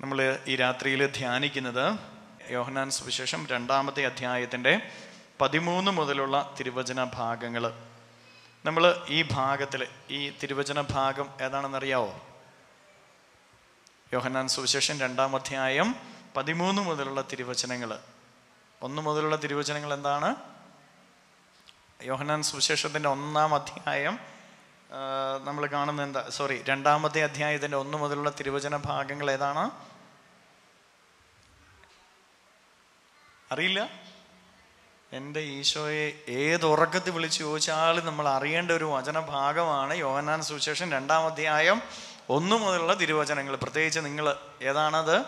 നമ്മൾ ഈ രാത്രിയിൽ ധ്യാനിക്കുന്നത് യോഹനാൻ സുവിശേഷം രണ്ടാമത്തെ അധ്യായത്തിന്റെ പതിമൂന്ന് മുതലുള്ള തിരുവചന ഭാഗങ്ങൾ നമ്മൾ ഈ ഭാഗത്തിൽ ഈ തിരുവചന ഭാഗം ഏതാണെന്നറിയാവോ? യോഹനാൻ സുവിശേഷം രണ്ടാം അധ്യായം പതിമൂന്ന് മുതലുള്ള തിരുവചനങ്ങൾ ഒന്ന് മുതലുള്ള തിരുവചനങ്ങൾ എന്താണ്? യോഹനാൻ സുവിശേഷത്തിന്റെ ഒന്നാം അധ്യായം നമ്മൾ കാണുന്ന എന്താ? സോറി രണ്ടാമത്തെ അധ്യായത്തിന്റെ ഒന്ന് മുതലുള്ള തിരുവചന ഭാഗങ്ങൾ ഏതാണ്? അറിയില്ല? എന്റെ ഈശോയെ ഏത് ഉറക്കത്തിൽ വിളിച്ചു ചോദിച്ചാലും നമ്മൾ അറിയേണ്ട ഒരു വചന ഭാഗമാണ് യോഹന്നാൻ സുവിശേഷം രണ്ടാം അധ്യായം ഒന്നു മുതലുള്ള തിരുവചനങ്ങൾ. പ്രത്യേകിച്ച് നിങ്ങൾ ഏതാണത്?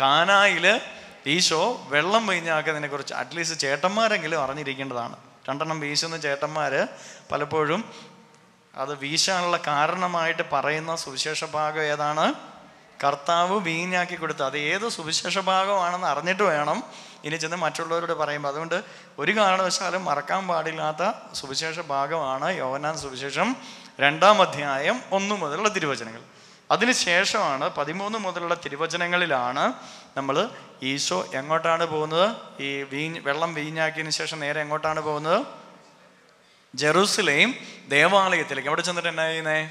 കാനായിൽ ഈശോ വെള്ളം വീഞ്ഞാക്കുന്നതിനെ കുറിച്ച് അറ്റ്ലീസ്റ്റ് ചേട്ടന്മാരെങ്കിലും അറിഞ്ഞിരിക്കേണ്ടതാണ്. രണ്ടെണ്ണം വീശുന്ന ചേട്ടന്മാർ പലപ്പോഴും അത് വീശാനുള്ള കാരണമായിട്ട് പറയുന്ന സുവിശേഷ ഭാഗം ഏതാണ്? കർത്താവ് വീഞ്ഞാക്കി കൊടുത്ത് അത് ഏത് സുവിശേഷ ഭാഗമാണെന്ന് അറിഞ്ഞിട്ട് വേണം ഇനി ചെന്ന് മറ്റുള്ളവരോട് പറയുമ്പോൾ. അതുകൊണ്ട് ഒരു കാരണവശാലും മറക്കാൻ പാടില്ലാത്ത സുവിശേഷ ഭാഗമാണ് യോവനാൻ സുവിശേഷം രണ്ടാം അധ്യായം ഒന്ന് മുതലുള്ള തിരുവചനങ്ങൾ. അതിനുശേഷമാണ് പതിമൂന്ന് മുതലുള്ള തിരുവചനങ്ങളിലാണ് നമ്മൾ ഈശോ എങ്ങോട്ടാണ് പോകുന്നത്? ഈ വീഞ്ഞ് വെള്ളം വീഞ്ഞാക്കിയതിന് ശേഷം നേരെ എങ്ങോട്ടാണ് പോകുന്നത്? ജെറൂസലേം ദേവാലയത്തിലേക്ക്. എവിടെ ചെന്നിട്ട് എന്നാ ചെയ്യുന്നേ?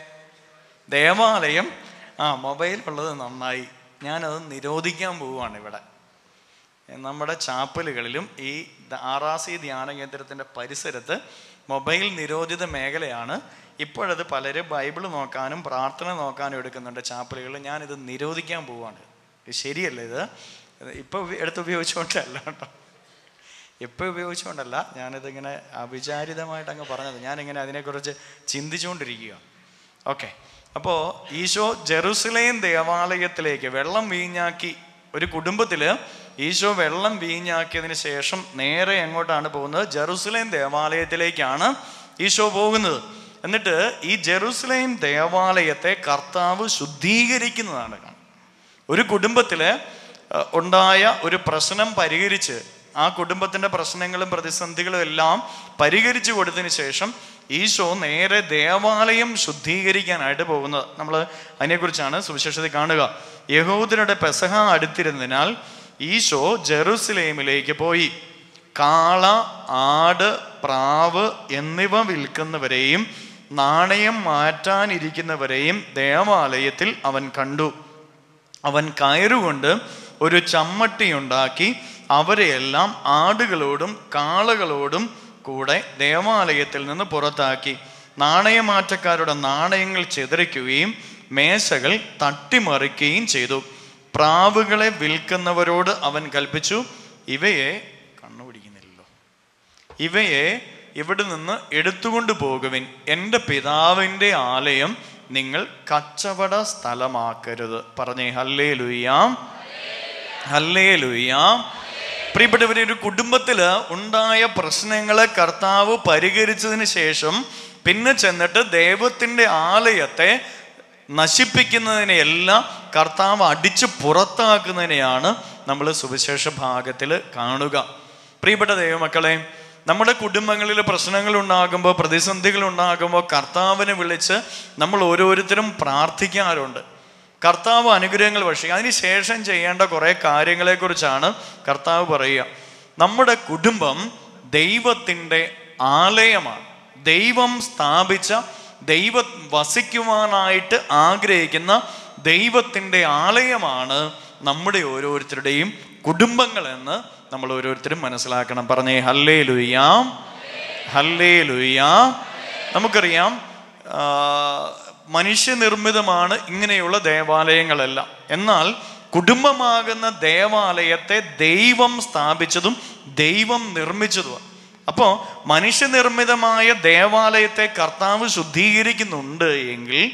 ദേവാലയം. ആ മൊബൈൽ ഉള്ളത് നന്നായി. ഞാനത് നിരോധിക്കാൻ പോവുകയാണ് ഇവിടെ. നമ്മുടെ ചാപ്പലുകളിലും ഈ ആറാസി ധ്യാന കേന്ദ്രത്തിന്റെ പരിസരത്ത് മൊബൈൽ നിരോധിത മേഖലയാണ്. ഇപ്പോഴത് പലര് ബൈബിൾ നോക്കാനും പ്രാർത്ഥന നോക്കാനും എടുക്കുന്നുണ്ട് ചാപ്പലുകളിൽ. ഞാനിത് നിരോധിക്കാൻ പോവുകയാണ്. ശരിയല്ല ഇത്? ഇപ്പോൾ എടുത്ത് ഉപയോഗിച്ചുകൊണ്ടല്ല കേട്ടോ. ഇപ്പോൾ ഉപയോഗിച്ചുകൊണ്ടല്ല ഞാനിതിങ്ങനെ അവിചാരിതമായിട്ട് അങ്ങ് പറഞ്ഞത്. ഞാനിങ്ങനെ അതിനെക്കുറിച്ച് ചിന്തിച്ചുകൊണ്ടിരിക്കുക ഓക്കെ. അപ്പോൾ ഈശോ ജെറുസലേം ദേവാലയത്തിലേക്ക് വെള്ളം വീഞ്ഞാക്കി ഒരു കുടുംബത്തിൽ ഈശോ വെള്ളം വീഞ്ഞാക്കിയതിന് ശേഷം നേരെ എങ്ങോട്ടാണ് പോകുന്നത്? ജെറുസലേം ദേവാലയത്തിലേക്കാണ് ഈശോ പോകുന്നത്. എന്നിട്ട് ഈ ജെറുസലേം ദേവാലയത്തെ കർത്താവ് ശുദ്ധീകരിക്കുന്നതാണ് ഒരു കുടുംബത്തിൽ ഉണ്ടായ ഒരു പ്രശ്നം പരിഹരിച്ച് ആ കുടുംബത്തിന്റെ പ്രശ്നങ്ങളും പ്രതിസന്ധികളും എല്ലാം പരിഹരിച്ചു കൊടുത്തതിന് ശേഷം ഈശോ നേരെ ദേവാലയം ശുദ്ധീകരിക്കാനായിട്ട് പോകുന്നത്. നമ്മൾ അതിനെക്കുറിച്ചാണ് സുവിശേഷത കാണുക. യഹൂദരുടെ പെസഹ അടുത്തിരുന്നതിനാൽ ഈശോ ജെറുസലേമിലേക്ക് പോയി. കാള ആട് പ്രാവ് എന്നിവ വിൽക്കുന്നവരെയും നാണയം മാറ്റാനിരിക്കുന്നവരെയും ദേവാലയത്തിൽ അവൻ കണ്ടു. അവൻ കയറുകൊണ്ട് ഒരു ചമ്മട്ടി ഉണ്ടാക്കി അവരെയെല്ലാം ആടുകളോടും കാളകളോടും കൂടെ ദേവാലയത്തിൽ നിന്ന് പുറത്താക്കി. നാണയമാറ്റക്കാരുടെ നാണയങ്ങൾ ചെതറിക്കുകയും മേശകൾ തട്ടിമറിക്കുകയും ചെയ്തു. പ്രാവുകളെ വിൽക്കുന്നവരോട് അവൻ കൽപ്പിച്ചു ഇവയെ കണ്ണുപിടിക്കുന്നില്ലല്ലോ. ഇവയെ ഇവിടെ നിന്ന് എടുത്തുകൊണ്ട് പോകുവിൻ. എന്റെ പിതാവിന്റെ ആലയം നിങ്ങൾ കച്ചവട സ്ഥലമാക്കരുത്. പറഞ്ഞേ ഹല്ലേ ലുയ്യാം ഹല്ലേ ലുയ്യാം പ്രിയപ്പെട്ടവരെ ഒരു കുടുംബത്തിൽ ഉണ്ടായ പ്രശ്നങ്ങളെ കർത്താവ് പരിഹരിച്ചതിന് ശേഷം പിന്നെ ചെന്നിട്ട് ദൈവത്തിന്റെ ആലയത്തെ നശിപ്പിക്കുന്നതിനെയെല്ലാം കർത്താവ് അടിച്ച് പുറത്താക്കുന്നതിനെയാണ് നമ്മൾ സുവിശേഷ ഭാഗത്തിൽ കാണുക. പ്രിയപ്പെട്ട ദൈവമക്കളെ നമ്മുടെ കുടുംബങ്ങളിൽ പ്രശ്നങ്ങൾ ഉണ്ടാകുമ്പോൾ പ്രതിസന്ധികൾ ഉണ്ടാകുമ്പോൾ കർത്താവിനെ വിളിച്ച് നമ്മൾ ഓരോരുത്തരും പ്രാർത്ഥിക്കാറുണ്ട്. കർത്താവ് അനുഗ്രഹങ്ങൾ പക്ഷേ അതിന് ശേഷം ചെയ്യേണ്ട കുറേ കാര്യങ്ങളെക്കുറിച്ചാണ് കർത്താവ് പറയുക. നമ്മുടെ കുടുംബം ദൈവത്തിന്റെ ആലയമാണ്. ദൈവം സ്ഥാപിച്ച ദൈവ വസിക്കുവാനായിട്ട് ആഗ്രഹിക്കുന്ന ദൈവത്തിന്റെ ആലയമാണ് നമ്മുടെ ഓരോരുത്തരുടെയും കുടുംബങ്ങളെന്ന് നമ്മൾ ഓരോരുത്തരും മനസ്സിലാക്കണം. പറഞ്ഞേ ഹല്ലേ ലുയ്യാം ഹല്ലേ ലുയ്യാം നമുക്കറിയാം മനുഷ്യനിർമ്മിതമാണ് ഇങ്ങനെയുള്ള ദേവാലയങ്ങളെല്ലാം. എന്നാൽ കുടുംബമാകുന്ന ദേവാലയത്തെ ദൈവം സ്ഥാപിച്ചതും ദൈവം നിർമ്മിച്ചതുമാണ് അപ്പോൾ മനുഷ്യനിർമ്മിതമായ ദേവാലയത്തെ കർത്താവ് ശുദ്ധീകരിക്കുന്നുണ്ട് എങ്കിൽ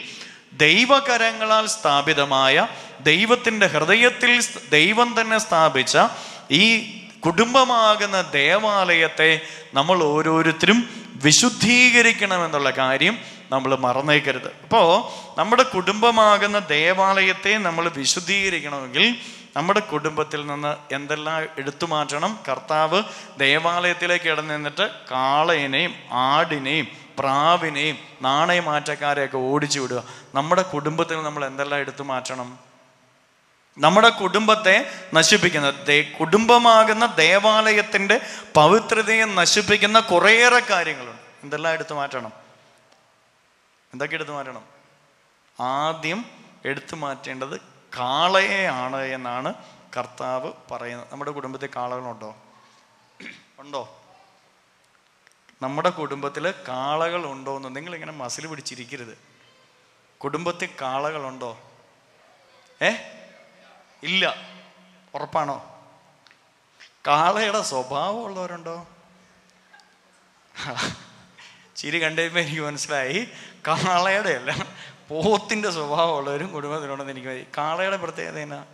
ദൈവകരങ്ങളാൽ സ്ഥാപിതമായ ദൈവത്തിന്റെ ഹൃദയത്തിൽ ദൈവം തന്നെ സ്ഥാപിച്ച ഈ കുടുംബമാകുന്ന ദേവാലയത്തെ നമ്മൾ ഓരോരുത്തരും വിശുദ്ധീകരിക്കണമെന്നുള്ള കാര്യം നമ്മൾ മറന്നേക്കരുത്. അപ്പോൾ നമ്മുടെ കുടുംബമാകുന്ന ദേവാലയത്തെ നമ്മൾ വിശുദ്ധീകരിക്കണമെങ്കിൽ നമ്മുടെ കുടുംബത്തിൽ നിന്ന് എന്തെല്ലാം എടുത്തു മാറ്റണം? കർത്താവ് ദേവാലയത്തിലേക്ക് ഇടന്നു നിന്നിട്ട് കാളയനെയും ആടിനെയും പ്രാവിനെയും നാണയമാറ്റക്കാരെയൊക്കെ ഓടിച്ചു വിടുക. നമ്മുടെ കുടുംബത്തിൽ നമ്മൾ എന്തെല്ലാം എടുത്തു മാറ്റണം? നമ്മുടെ കുടുംബത്തെ നശിപ്പിക്കുന്ന കുടുംബമാകുന്ന ദേവാലയത്തിന്റെ പവിത്രതയെ നശിപ്പിക്കുന്ന കുറേയേറെ കാര്യങ്ങളുണ്ട്. എന്തെല്ലാം എടുത്തു മാറ്റണം? എന്തൊക്കെ എടുത്തു മാറ്റണം? ആദ്യം എടുത്തു മാറ്റേണ്ടത് കാളയെയാണ് എന്നാണ് കർത്താവ് പറയുന്നത്. നമ്മുടെ കുടുംബത്തിൽ കാളകളുണ്ടോ? ഉണ്ടോ? നമ്മുടെ കുടുംബത്തിൽ കാളകൾ ഉണ്ടോ എന്ന് നിങ്ങളിങ്ങനെ മസിൽ പിടിച്ചിരിക്കരുത്. കുടുംബത്തിൽ കാളകളുണ്ടോ? ഏ? ഇല്ല. ഉറപ്പാണോ? കാളയുടെ സ്വഭാവമുള്ളവരുണ്ടോ ചിരി കണ്ടുകഴിയുമ്പോൾ എനിക്ക് മനസ്സിലായി. കാളയുടെ അല്ല പോത്തിന്റെ സ്വഭാവമുള്ളവരും കുടുംബത്തിലുണ്ടെന്ന് എനിക്ക് മതി കാളയുടെ പ്രത്യേകത എന്നാ?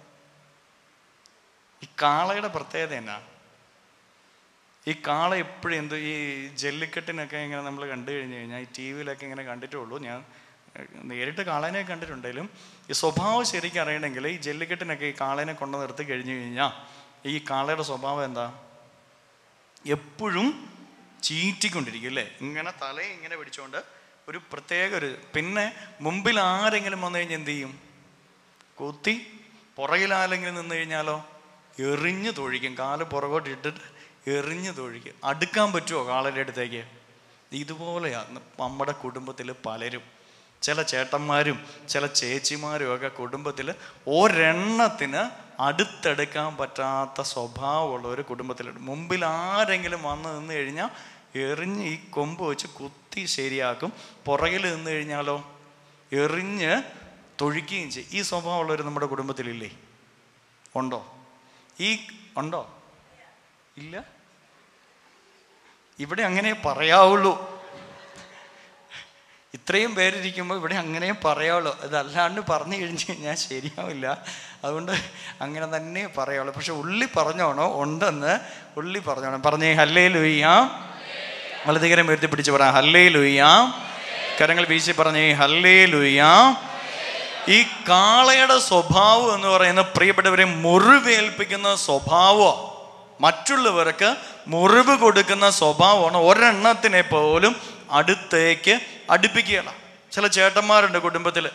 ഈ കാളയുടെ പ്രത്യേകത എന്നാ? ഈ കാള എപ്പോഴും എന്തോ ഈ ജല്ലിക്കെട്ടിനൊക്കെ ഇങ്ങനെ നമ്മൾ കണ്ടു കഴിഞ്ഞു കഴിഞ്ഞാൽ ഈ ടി വിയിലൊക്കെ ഇങ്ങനെ കണ്ടിട്ടുള്ളൂ. ഞാൻ നേരിട്ട് കാളേനെ കണ്ടിട്ടുണ്ടെങ്കിലും ഈ സ്വഭാവം ശരിക്കും അറിയണമെങ്കിൽ ഈ ജല്ലിക്കെട്ടിനൊക്കെ ഈ കാളേനെ കൊണ്ടു നിർത്തി കഴിഞ്ഞു കഴിഞ്ഞാൽ ഈ കാളയുടെ സ്വഭാവം എന്താ? എപ്പോഴും ചീറ്റിക്കൊണ്ടിരിക്കും അല്ലേ? ഇങ്ങനെ തലയെ ഇങ്ങനെ പിടിച്ചുകൊണ്ട് ഒരു പ്രത്യേക ഒരു പിന്നെ മുമ്പിൽ ആരെങ്കിലും വന്നു കഴിഞ്ഞാൽ എന്ത് ചെയ്യും? കുത്തി പുറകിൽ ആരെങ്കിലും നിന്ന് കഴിഞ്ഞാലോ? എറിഞ്ഞു തൊഴിക്കും. കാൽ പുറകോട്ട് ഇട്ടിട്ട് എറിഞ്ഞു തൊഴിക്കും. അടുക്കാൻ പറ്റുമോ കാളയുടെ അടുത്തേക്ക്? ഇതുപോലെയാണ് നമ്മുടെ കുടുംബത്തിൽ പലരും ചില ചേട്ടന്മാരും ചില ചേച്ചിമാരും ഒക്കെ കുടുംബത്തിൽ ഒരെണ്ണത്തിന് അടുത്തെടുക്കാൻ പറ്റാത്ത സ്വഭാവമുള്ള ഒരു കുടുംബത്തിലുണ്ട്. മുമ്പിൽ ആരെങ്കിലും വന്ന് നിന്ന് കഴിഞ്ഞാൽ എറിഞ്ഞ് ഈ കൊമ്പ് വെച്ച് കുത്തി ശരിയാക്കും. പുറകിൽ നിന്ന് കഴിഞ്ഞാലോ? എറിഞ്ഞ് തൊഴിക്കുകയും ചെയ്യും. ഈ സ്വഭാവമുള്ളവർ നമ്മുടെ കുടുംബത്തിലില്ലേ? ഉണ്ടോ? ഈ ഉണ്ടോ? ഇല്ല? ഇവിടെ അങ്ങനെ പറയാവുള്ളൂ. ഇത്രയും പേരിരിക്കുമ്പോൾ ഇവിടെ അങ്ങനെ പറയാവുള്ളൂ. അതല്ലാണ്ട് പറഞ്ഞു കഴിഞ്ഞ് കഴിഞ്ഞാൽ ശരിയാവില്ല. അതുകൊണ്ട് അങ്ങനെ തന്നെ പറയാവുള്ളൂ. പക്ഷെ ഉള്ളി പറഞ്ഞോണോ? ഉണ്ടെന്ന് ഉള്ളി പറഞ്ഞോണം. പറഞ്ഞേ ഹല്ലേ ലുയ്യാം വലതുകരം ഉയർത്തി പിടിച്ച് പറ ഹല്ലേ ലുയ്യാം കരങ്ങൾ വീശി പറഞ്ഞേ ഹല്ലേ ലുയ്യാം ഈ കാളയുടെ സ്വഭാവം എന്ന് പറയുന്ന പ്രിയപ്പെട്ടവരെ മുറിവേൽപ്പിക്കുന്ന സ്വഭാവം മറ്റുള്ളവർക്ക് മുറിവ് കൊടുക്കുന്ന സ്വഭാവമാണ്? ഒരെണ്ണത്തിനെ പോലും അടുത്തേക്ക് അടുപ്പിക്കുകയാണ് ചില ചേട്ടന്മാരുണ്ട് കുടുംബത്തിൽ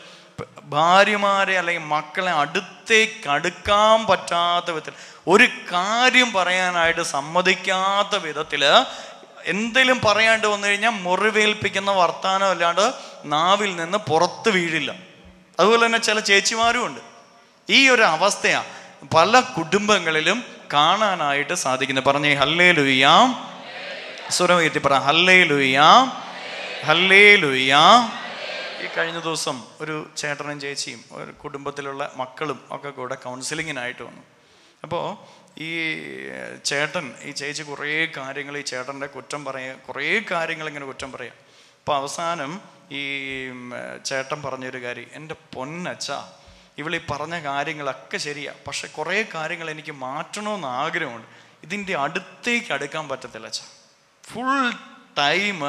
ഭാര്യമാരെ അല്ലെങ്കിൽ മക്കളെ അടുത്തേക്ക് അടുക്കാൻ പറ്റാത്ത വിധത്തിൽ ഒരു കാര്യം പറയാനായിട്ട് സമ്മതിക്കാത്ത വിധത്തിൽ എന്തെങ്കിലും പറയാണ്ട് വന്നു കഴിഞ്ഞാൽ മുറിവേൽപ്പിക്കുന്ന വർത്തമാനം അല്ലാണ്ട് നാവിൽ നിന്ന് പുറത്ത് വീഴില്ല. അതുപോലെ തന്നെ ചില ചേച്ചിമാരും ഉണ്ട്. ഈ ഒരു അവസ്ഥയാണ് പല കുടുംബങ്ങളിലും കാണാനായിട്ട് സാധിക്കുന്നത്. പറഞ്ഞേ ഹല്ലേ ലുയ്യാം സ്വരം ഉയർത്തി പറ ഹല്ലേ ലുയ്യാം ഹല്ലേ ലുയ്യാം ഈ കഴിഞ്ഞ ദിവസം ഒരു ചേട്ടനും ചേച്ചിയും ഒരു കുടുംബത്തിലുള്ള മക്കളും ഒക്കെ കൂടെ കൗൺസിലിങ്ങിനായിട്ട് വന്നു. അപ്പോൾ ഈ ചേട്ടൻ ഈ ചേച്ചി കുറേ കാര്യങ്ങൾ ഈ ചേട്ടന്റെ കുറ്റം പറയുക കുറേ കാര്യങ്ങൾ ഇങ്ങനെ കുറ്റം പറയാം. അപ്പോൾ അവസാനം ഈ ചേട്ടൻ പറഞ്ഞൊരു കാര്യം എന്റെ പൊന്നച്ച ഇവളീ പറഞ്ഞ കാര്യങ്ങളൊക്കെ ശരിയാ പക്ഷെ കുറേ കാര്യങ്ങൾ എനിക്ക് മാറ്റണമെന്ന് ആഗ്രഹമുണ്ട്. ഇതിന്റെ അടുത്തേക്ക് അടുക്കാൻ പറ്റത്തില്ല അച്ഛ. ഫുൾ ടൈം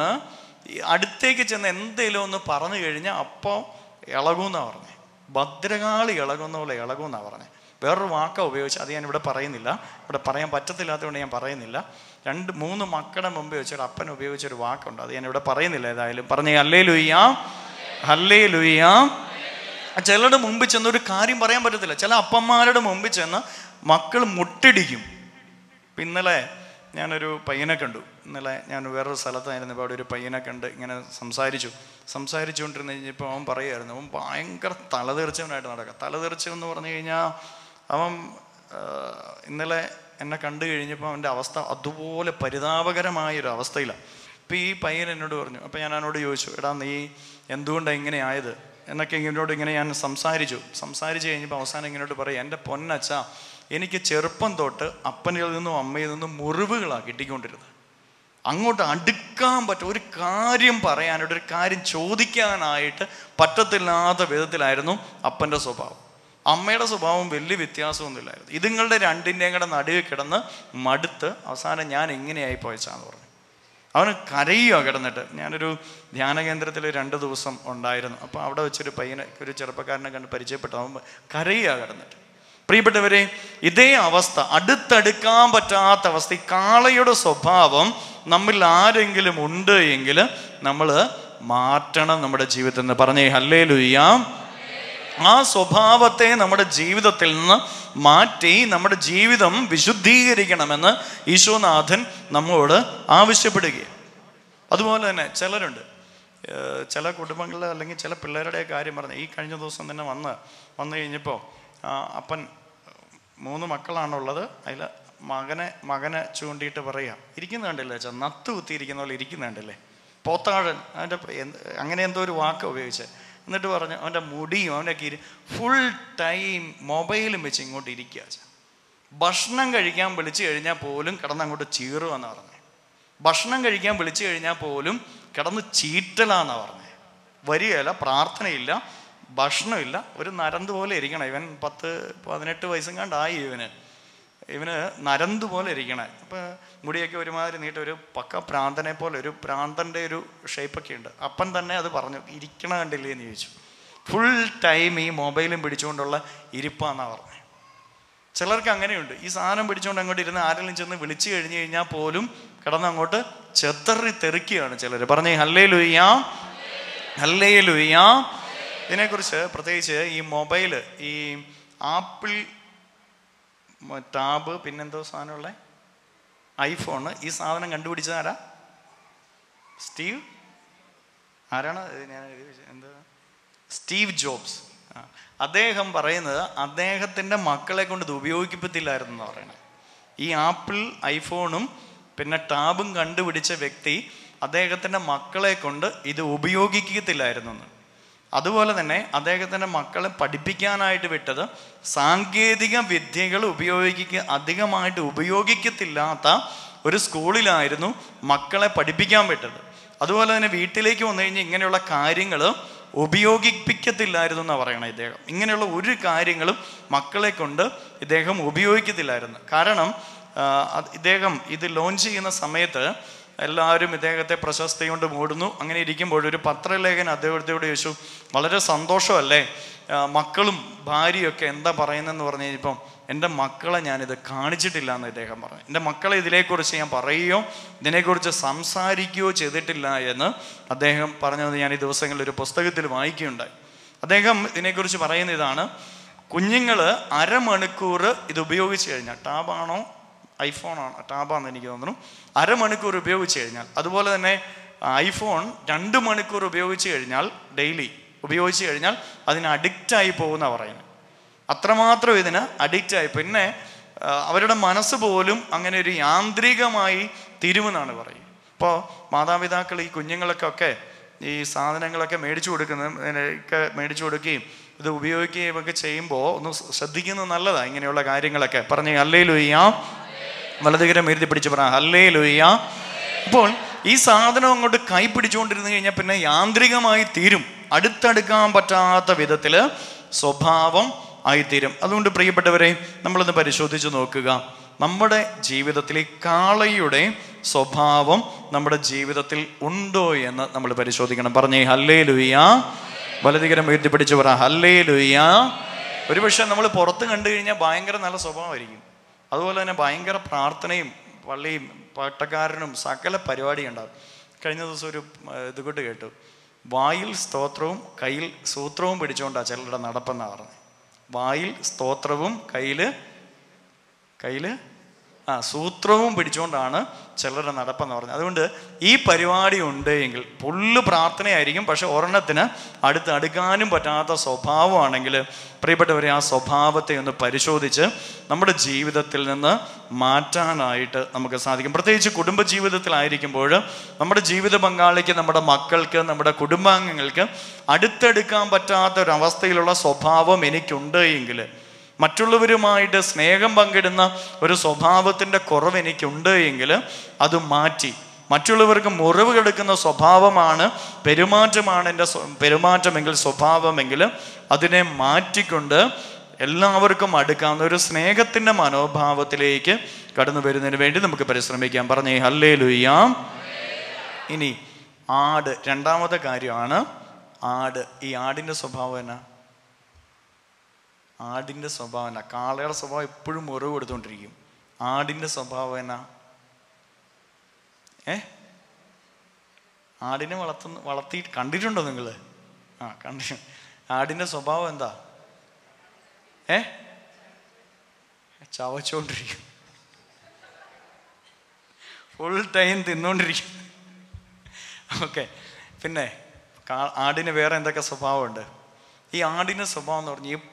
അടുത്തേക്ക് ചെന്ന് എന്തെങ്കിലും ഒന്ന് പറഞ്ഞു കഴിഞ്ഞാൽ അപ്പോൾ ഇളകുമെന്നാണ് പറഞ്ഞത് ഭദ്രകാളി ഇളകുന്ന പോലെ ഇളകുമെന്നാണ് പറഞ്ഞത് വേറൊരു വാക്ക ഉപയോഗിച്ച് അത് ഞാൻ ഇവിടെ പറയുന്നില്ല. ഇവിടെ പറയാൻ പറ്റത്തില്ലാത്തതുകൊണ്ട് ഞാൻ പറയുന്നില്ല. രണ്ട് മൂന്ന് മക്കളുടെ മുമ്പ് വെച്ചൊരു അപ്പൻ ഉപയോഗിച്ചൊരു വാക്കുണ്ട്. അത് ഞാൻ ഇവിടെ പറയുന്നില്ല ഏതായാലും. പറഞ്ഞേ അല്ലേ ലുയ്യാം ഹല്ലേ ലുയ്യാം ചിലരുടെ മുമ്പിൽ ചെന്ന് ഒരു കാര്യം പറയാൻ പറ്റത്തില്ല. ചില അപ്പന്മാരുടെ മുമ്പിൽ ചെന്ന് മക്കൾ മുട്ടിടിക്കും. ഇന്നലെ ഞാനൊരു പയ്യനെ കണ്ടു. ഇന്നലെ ഞാൻ വേറൊരു സ്ഥലത്തായിരുന്നു. അവിടെ ഒരു പയ്യനെ കണ്ട് ഇങ്ങനെ സംസാരിച്ചു. സംസാരിച്ചുകൊണ്ടിരുന്ന് കഴിഞ്ഞപ്പോൾ അവൻ പറയുമായിരുന്നു അവൻ ഭയങ്കര തലതെറിച്ചവനായിട്ട് നടക്കുക. തലതെറിച്ചവെന്ന് പറഞ്ഞു കഴിഞ്ഞാൽ അവൻ ഇന്നലെ എന്നെ കണ്ടു കഴിഞ്ഞപ്പോൾ അവന്റെ അവസ്ഥ അതുപോലെ പരിതാപകരമായ ഒരു അവസ്ഥയിലാണ് ഇപ്പം ഈ പയ്യൻ എന്നോട് പറഞ്ഞു അപ്പം ഞാൻ അവനോട് ചോദിച്ചു എടാ നീ എന്തുകൊണ്ടാണ് ഇങ്ങനെ ആയത്? എന്നൊക്കെ ഇങ്ങനോട് ഇങ്ങനെ ഞാൻ സംസാരിച്ചു. സംസാരിച്ച് കഴിഞ്ഞപ്പോൾ അവസാനം ഇങ്ങനോട് പറയും എന്റെ പൊന്നച്ച എനിക്ക് ചെറുപ്പം തൊട്ട് അപ്പനിൽ നിന്നും അമ്മയിൽ നിന്നും മുറിവുകളാണ് കിട്ടിക്കൊണ്ടിരുന്നത്. അങ്ങോട്ട് അടുക്കാൻ പറ്റും ഒരു കാര്യം പറയാനായിട്ട് ഒരു കാര്യം ചോദിക്കാനായിട്ട് പറ്റത്തില്ലാത്ത വിധത്തിലായിരുന്നു അപ്പന്റെ സ്വഭാവം. അമ്മയുടെ സ്വഭാവം വലിയ വ്യത്യാസമൊന്നുമില്ലായിരുന്നു. ഇതുങ്ങളുടെ രണ്ടിന്റെയും കൂടെ നടുവിൽ കിടന്ന് മടുത്ത് അവസാനം ഞാൻ എങ്ങനെയായി പോയച്ചാന്ന് പറഞ്ഞു. അവന് കരയുക കിടന്നിട്ട്. ഞാനൊരു ധ്യാന കേന്ദ്രത്തിൽ രണ്ട് ദിവസം ഉണ്ടായിരുന്നു. അപ്പോൾ അവിടെ വെച്ചൊരു പയ്യനെ ഒരു ചെറുപ്പക്കാരനെ കണ്ട് പരിചയപ്പെട്ടു. അവൻ കരയുക കിടന്നിട്ട്. പ്രിയപ്പെട്ടവരെ ഇതേ അവസ്ഥ. അടുത്തടുക്കാൻ പറ്റാത്ത അവസ്ഥ. ഈ കാളയുടെ സ്വഭാവം നമ്മിൽ ആരെങ്കിലും ഉണ്ട് എങ്കിൽ നമ്മൾ മാറ്റണം നമ്മുടെ ജീവിതത്തിൽ നിന്ന് പറഞ്ഞേ ഹല്ലേ ലുയ്യാം ആ സ്വഭാവത്തെ നമ്മുടെ ജീവിതത്തിൽ നിന്ന് മാറ്റി നമ്മുടെ ജീവിതം വിശുദ്ധീകരിക്കണമെന്ന് ഈശോനാഥൻ നമ്മോട് ആവശ്യപ്പെടുകയാണ്. അതുപോലെ തന്നെ ചിലരുണ്ട്. ചില കുടുംബങ്ങളിൽ അല്ലെങ്കിൽ ചില പിള്ളേരുടെ കാര്യം പറഞ്ഞു ഈ കഴിഞ്ഞ ദിവസം തന്നെ വന്ന് വന്നു കഴിഞ്ഞപ്പോൾ അപ്പൻ മൂന്ന് മക്കളാണുള്ളത് അതിൽ മകനെ മകനെ ചൂണ്ടിയിട്ട് പറയുക ഇരിക്കുന്ന കണ്ടില്ലേ ചാ നത്ത് കുത്തിയിരിക്കുന്ന പോലെ ഇരിക്കുന്ന കണ്ടില്ലേ പോത്താഴൻ അതിന്റെ അങ്ങനെ എന്തോ ഒരു വാക്ക് ഉപയോഗിച്ച്. എന്നിട്ട് പറഞ്ഞു അവന്റെ മുടിയും അവന്റെ കീരി ഫുൾ ടൈം മൊബൈലും വെച്ച് ഇങ്ങോട്ട് ഇരിക്കുക ഭക്ഷണം കഴിക്കാൻ വിളിച്ചു കഴിഞ്ഞാൽ പോലും കിടന്ന് അങ്ങോട്ട് ചീറുമെന്ന് പറഞ്ഞു. ഭക്ഷണം കഴിക്കാൻ വിളിച്ചു കഴിഞ്ഞാൽ പോലും കിടന്ന് ചീറ്റലാന്നാ പറഞ്ഞത് വരികയില്ല പ്രാർത്ഥനയില്ല ഭക്ഷണമില്ല. ഒരു നരന്ത് പോലെ ഇരിക്കണം. ഇവൻ പത്ത് പതിനെട്ട് വയസ്സും കണ്ടായി ഇവന്. ഇവന് നരന്തു പോലെ ഇരിക്കണേ. അപ്പോൾ മുടിയൊക്കെ ഒരുമാതിരി നീട്ട് ഒരു പക്ക പ്രാന്തനെ പോലെ ഒരു പ്രാന്തന്റെ ഒരു ഷേപ്പൊക്കെ ഉണ്ട്. അപ്പൻ തന്നെ അത് പറഞ്ഞു ഇരിക്കണ കണ്ടില്ലേ? എന്ന് ചോദിച്ചു. ഫുൾ ടൈം ഈ മൊബൈലും പിടിച്ചുകൊണ്ടുള്ള ഇരിപ്പാന്നാ പറഞ്ഞത് ചിലർക്ക് അങ്ങനെയുണ്ട്. ഈ സാധനം പിടിച്ചുകൊണ്ട് അങ്ങോട്ട് ഇരുന്ന് ആരെങ്കിലും ചെന്ന് വിളിച്ചു കഴിഞ്ഞു കഴിഞ്ഞാൽ പോലും കിടന്ന് അങ്ങോട്ട് ചെത്തറി തെറിക്കുകയാണ് ചിലർ പറഞ്ഞേ ഹല്ലേ ലുയ്യാം ഹല്ലേ ലുയ്യാം ഇതിനെക്കുറിച്ച് പ്രത്യേകിച്ച് ഈ മൊബൈൽ ഈ ആപ്പിൾ ടാബ് പിന്നെന്തോ സാധനമുള്ള? ഐഫോൺ ഈ സാധനം കണ്ടുപിടിച്ചത് ആരാ? സ്റ്റീവ്? ആരാണ് ഞാൻ എന്താ? Steve Jobs. അദ്ദേഹം പറയുന്നത് അദ്ദേഹത്തിന്റെ മക്കളെ കൊണ്ട് ഇത് ഉപയോഗിക്കപ്പെട്ടില്ലായിരുന്നു എന്ന് പറയണത് ഈ ആപ്പിൾ ഐഫോണും പിന്നെ ടാബും കണ്ടുപിടിച്ച വ്യക്തി അദ്ദേഹത്തിന്റെ മക്കളെ കൊണ്ട് ഇത് ഉപയോഗിക്കത്തില്ലായിരുന്നു എന്ന്. അതുപോലെ തന്നെ അദ്ദേഹത്തിന്റെ മക്കളെ പഠിപ്പിക്കാനായിട്ട് വിട്ടത് സാങ്കേതിക വിദ്യകൾ ഉപയോഗിക്കുക അധികമായിട്ട് ഉപയോഗിക്കത്തില്ലാത്ത ഒരു സ്കൂളിലായിരുന്നു മക്കളെ പഠിപ്പിക്കാൻ വിട്ടത്. അതുപോലെ തന്നെ വീട്ടിലേക്ക് വന്നു കഴിഞ്ഞാൽ ഇങ്ങനെയുള്ള കാര്യങ്ങൾ ഉപയോഗിപ്പിക്കത്തില്ലായിരുന്നു എന്നാണ് പറയണത് ഇദ്ദേഹം. ഇങ്ങനെയുള്ള ഒരു കാര്യങ്ങളും മക്കളെ കൊണ്ട് ഇദ്ദേഹം ഉപയോഗിക്കത്തില്ലായിരുന്നു. കാരണം ഇദ്ദേഹം ഇത് ലോഞ്ച് ചെയ്യുന്ന സമയത്ത് എല്ലാവരും ഇദ്ദേഹത്തെ പ്രശസ്തി കൊണ്ട് മൂടുന്നു. അങ്ങനെ ഇരിക്കുമ്പോൾ ഒരു പത്രലേഖൻ അദ്ദേഹത്തോട് ചോദിച്ചു വളരെ സന്തോഷമല്ലേ? മക്കളും ഭാര്യയൊക്കെ എന്താ പറയുന്നതെന്ന് പറഞ്ഞു കഴിഞ്ഞപ്പം എന്റെ മക്കളെ ഞാനിത് കാണിച്ചിട്ടില്ല എന്ന് ഇദ്ദേഹം പറഞ്ഞു. എന്റെ മക്കളെ ഇതിനെക്കുറിച്ച് ഞാൻ പറയുകയോ ഇതിനെക്കുറിച്ച് സംസാരിക്കുകയോ ചെയ്തിട്ടില്ല എന്ന് അദ്ദേഹം പറഞ്ഞത് ഞാൻ ഈ ദിവസങ്ങളിൽ ഒരു പുസ്തകത്തിൽ വായിക്കുകയുണ്ടായി. അദ്ദേഹം ഇതിനെക്കുറിച്ച് പറയുന്ന ഇതാണ് കുഞ്ഞുങ്ങൾ അരമണിക്കൂർ ഇത് ഉപയോഗിച്ച് കഴിഞ്ഞാൽ ടാബാണോ? ഐഫോണാണോ? ടാബാന്ന് എനിക്ക് തോന്നുന്നു. അരമണിക്കൂർ ഉപയോഗിച്ച് കഴിഞ്ഞാൽ അതുപോലെ തന്നെ ഐഫോൺ രണ്ട് മണിക്കൂർ ഉപയോഗിച്ച് കഴിഞ്ഞാൽ ഡെയിലി ഉപയോഗിച്ച് കഴിഞ്ഞാൽ അതിന് അഡിക്റ്റായി പോകുന്ന പറയുന്നത്. അത്രമാത്രം ഇതിന് അഡിക്റ്റായി പിന്നെ അവരുടെ മനസ്സ് പോലും അങ്ങനെ ഒരു യാന്ത്രികമായി തിരുമെന്നാണ് പറയുക ഇപ്പോൾ മാതാപിതാക്കൾ ഈ കുഞ്ഞുങ്ങൾക്കൊക്കെ ഈ സാധനങ്ങളൊക്കെ മേടിച്ചു കൊടുക്കുന്ന ഒക്കെ മേടിച്ചു കൊടുക്കുകയും ഇത് ഉപയോഗിക്കുകയും ഒക്കെ ചെയ്യുമ്പോൾ ഒന്ന് ശ്രദ്ധിക്കുന്നത് നല്ലതാണ് ഇങ്ങനെയുള്ള കാര്യങ്ങളൊക്കെ. പറഞ്ഞു അല്ലേലും ലുയ്യാ വലതുകരം എഴുതി പിടിച്ച് പറ ഹല്ലേ ലുയ്യ അപ്പോൾ ഈ സാധനം അങ്ങോട്ട് കൈ പിടിച്ചുകൊണ്ടിരുന്നു കഴിഞ്ഞാൽ പിന്നെ യാന്ത്രികമായി തീരും. അടുത്തടുക്കാൻ പറ്റാത്ത വിധത്തിൽ സ്വഭാവം ആയിത്തീരും. അതുകൊണ്ട് പ്രിയപ്പെട്ടവരെ നമ്മളൊന്ന് പരിശോധിച്ച് നോക്കുക. നമ്മുടെ ജീവിതത്തിൽ ഈ കാളയുടെ സ്വഭാവം നമ്മുടെ ജീവിതത്തിൽ ഉണ്ടോ എന്ന് നമ്മൾ പരിശോധിക്കണം. പറഞ്ഞേ ഹല്ലേ ലുയ്യ വലതികരം എഴുതി പിടിച്ച് പറ ഹല്ലേ ലുയ്യ ഒരുപക്ഷെ നമ്മൾ പുറത്ത് കണ്ടു കഴിഞ്ഞാൽ ഭയങ്കര നല്ല സ്വഭാവമായിരിക്കും. അതുപോലെ തന്നെ ഭയങ്കര പ്രാർത്ഥനയും പള്ളിയും പട്ടക്കാരനും സകല പരിപാടിയും ഉണ്ടാകും കഴിഞ്ഞ ദിവസം ഒരു ഇത് കൊണ്ട് കേട്ടു. വായിൽ സ്തോത്രവും കയ്യിൽ സൂത്രവും പിടിച്ചുകൊണ്ടാണ് ചിലരുടെ നടപ്പെന്നാണ് പറഞ്ഞത് വായിൽ സ്തോത്രവും കയ്യിൽ കയ്യിൽ ആ സൂത്രവും പിടിച്ചുകൊണ്ടാണ് ചിലരുടെ നടപ്പെന്ന് പറഞ്ഞത്. അതുകൊണ്ട് ഈ പരിപാടി ഉണ്ട് എങ്കിൽ പുല്ല് പ്രാർത്ഥനയായിരിക്കും പക്ഷെ ഒരെണ്ണത്തിന് അടുത്ത് അടുക്കാനും പറ്റാത്ത സ്വഭാവമാണെങ്കിൽ പ്രിയപ്പെട്ടവരെ ആ സ്വഭാവത്തെ ഒന്ന് പരിശോധിച്ച് നമ്മുടെ ജീവിതത്തിൽ നിന്ന് മാറ്റാനായിട്ട് നമുക്ക് സാധിക്കും. പ്രത്യേകിച്ച് കുടുംബജീവിതത്തിലായിരിക്കുമ്പോൾ നമ്മുടെ ജീവിത പങ്കാളിക്ക് നമ്മുടെ മക്കൾക്ക് നമ്മുടെ കുടുംബാംഗങ്ങൾക്ക് അടുത്തെടുക്കാൻ പറ്റാത്ത ഒരു അവസ്ഥയിലുള്ള സ്വഭാവം എനിക്കുണ്ട് എങ്കിൽ മറ്റുള്ളവരുമായിട്ട് സ്നേഹം പങ്കിടുന്ന ഒരു സ്വഭാവത്തിന്റെ കുറവ് എനിക്കുണ്ട് എങ്കിൽ അത് മാറ്റി. മറ്റുള്ളവർക്ക് മുറിവ് കെടുക്കുന്ന സ്വഭാവമാണ് പെരുമാറ്റമാണ് എന്റെ പെരുമാറ്റമെങ്കിൽ സ്വഭാവമെങ്കിൽ അതിനെ മാറ്റിക്കൊണ്ട് എല്ലാവർക്കും അടുക്കാവുന്ന ഒരു സ്നേഹത്തിന്റെ മനോഭാവത്തിലേക്ക് കടന്നു വരുന്നതിന് വേണ്ടി നമുക്ക് പരിശ്രമിക്കാം. പറഞ്ഞേ ഹല്ലേ ലുയ്യാം ഇനി ആട് രണ്ടാമത്തെ കാര്യമാണ് ആട്. ഈ ആടിന്റെ സ്വഭാവം എന്നാ? ആടിന്റെ സ്വഭാവം എന്നാ കാളയുടെ സ്വഭാവം എപ്പോഴും മുറിവ് കൊടുത്തുകൊണ്ടിരിക്കും. ആടിന്റെ സ്വഭാവം എന്നാ? ഏ? ആടിനെ വളർത്തുന്ന വളർത്തി കണ്ടിട്ടുണ്ടോ നിങ്ങൾ? ആ കണ്ടി. ആടിന്റെ സ്വഭാവം എന്താ? ഏ? ചവച്ചോണ്ടിരിക്കും ഫുൾ ടൈം തിന്നുകൊണ്ടിരിക്കും ഓക്കെ. പിന്നെ ആടിന് വേറെ എന്തൊക്കെ സ്വഭാവമുണ്ട്? ഈ ആടിന്റെ സ്വഭാവം എന്ന് പറഞ്ഞാൽ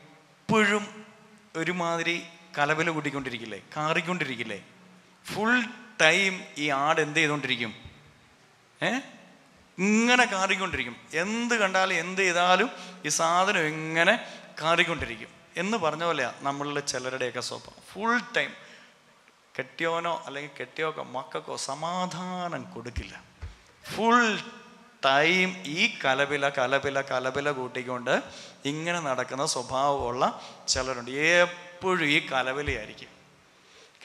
എപ്പോഴും ഒരുമാതിരി കലവില കൂട്ടിക്കൊണ്ടിരിക്കില്ലേ? കാറിക്കൊണ്ടിരിക്കില്ലേ? ഫുൾ ടൈം ഈ ആട് എന്ത് ചെയ്തുകൊണ്ടിരിക്കും ഏ? ഇങ്ങനെ കാറിക്കൊണ്ടിരിക്കും. എന്ത് കണ്ടാലും എന്ത് ചെയ്താലും ഈ സാധനം എങ്ങനെ കാറിക്കൊണ്ടിരിക്കും. എന്ന് പറഞ്ഞ പോലെയാണ് നമ്മളിൽ ചിലരുടെയൊക്കെ സ്വഭാവം. ഫുൾ ടൈം കെട്ടിയോനോ അല്ലെങ്കിൽ കെട്ടിയോക്കോ മക്കൾക്കോ സമാധാനം കൊടുക്കില്ല. ഫുൾ ടൈം ഈ കലപില കലപില കലപില കൂട്ടിക്കൊണ്ട് ഇങ്ങനെ നടക്കുന്ന സ്വഭാവമുള്ള ചിലരുണ്ട്. എപ്പോഴും ഈ കലവലിയായിരിക്കും.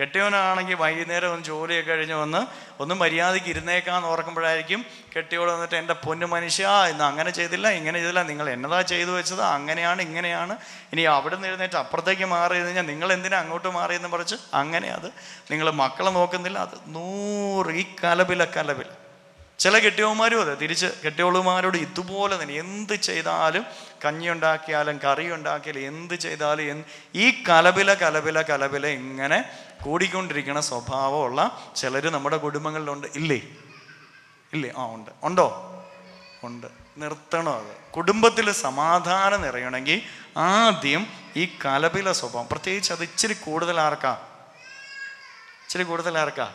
കെട്ടിയവനാണെങ്കിൽ വൈകുന്നേരം ഒന്ന് ജോലിയൊക്കെ കഴിഞ്ഞ് വന്ന് ഒന്ന് മര്യാദയ്ക്ക് ഇരുന്നേക്കാന്ന് ഓർക്കുമ്പോഴായിരിക്കും കെട്ടിയോട് വന്നിട്ട് എന്റെ പൊന്നു മനുഷ്യ ഇന്ന് അങ്ങനെ ചെയ്തില്ല ഇങ്ങനെ ചെയ്തില്ല. നിങ്ങൾ എന്നതാ ചെയ്തു വെച്ചത്? അങ്ങനെയാണ് ഇങ്ങനെയാണ്. ഇനി അവിടെ നിന്ന് എഴുന്നേറ്റ് അപ്പുറത്തേക്ക് മാറി കഴിഞ്ഞാൽ നിങ്ങൾ എന്തിനാ അങ്ങോട്ട് മാറിയെന്ന് പറിച്ച് അങ്ങനെ അത്. നിങ്ങൾ മക്കളെ നോക്കുന്നില്ല അത് നൂറ് ഈ കലപില കലപില ചില കെട്ടിയവന്മാരും അതെ തിരിച്ച് കെട്ടിയവളുമാരോട് ഇതുപോലെ തന്നെ എന്ത് ചെയ്താലും കഞ്ഞി ഉണ്ടാക്കിയാലും കറി ഉണ്ടാക്കിയാലും എന്ത് ചെയ്താലും ഈ കലപില കലപില കലപില ഇങ്ങനെ കൂടിക്കൊണ്ടിരിക്കുന്ന സ്വഭാവമുള്ള ചിലർ നമ്മുടെ കുടുംബങ്ങളിലുണ്ട്. ഇല്ലേ? ഇല്ലേ? ആ ഉണ്ട്. ഉണ്ടോ? ഉണ്ട്. നിർത്തണം അത്? കുടുംബത്തിൽ സമാധാനം നിറയണമെങ്കിൽ ആദ്യം ഈ കലപില സ്വഭാവം പ്രത്യേകിച്ച് അത് ഇച്ചിരി കൂടുതൽ ആർക്കാ? ഇച്ചിരി കൂടുതൽ ആർക്കാ?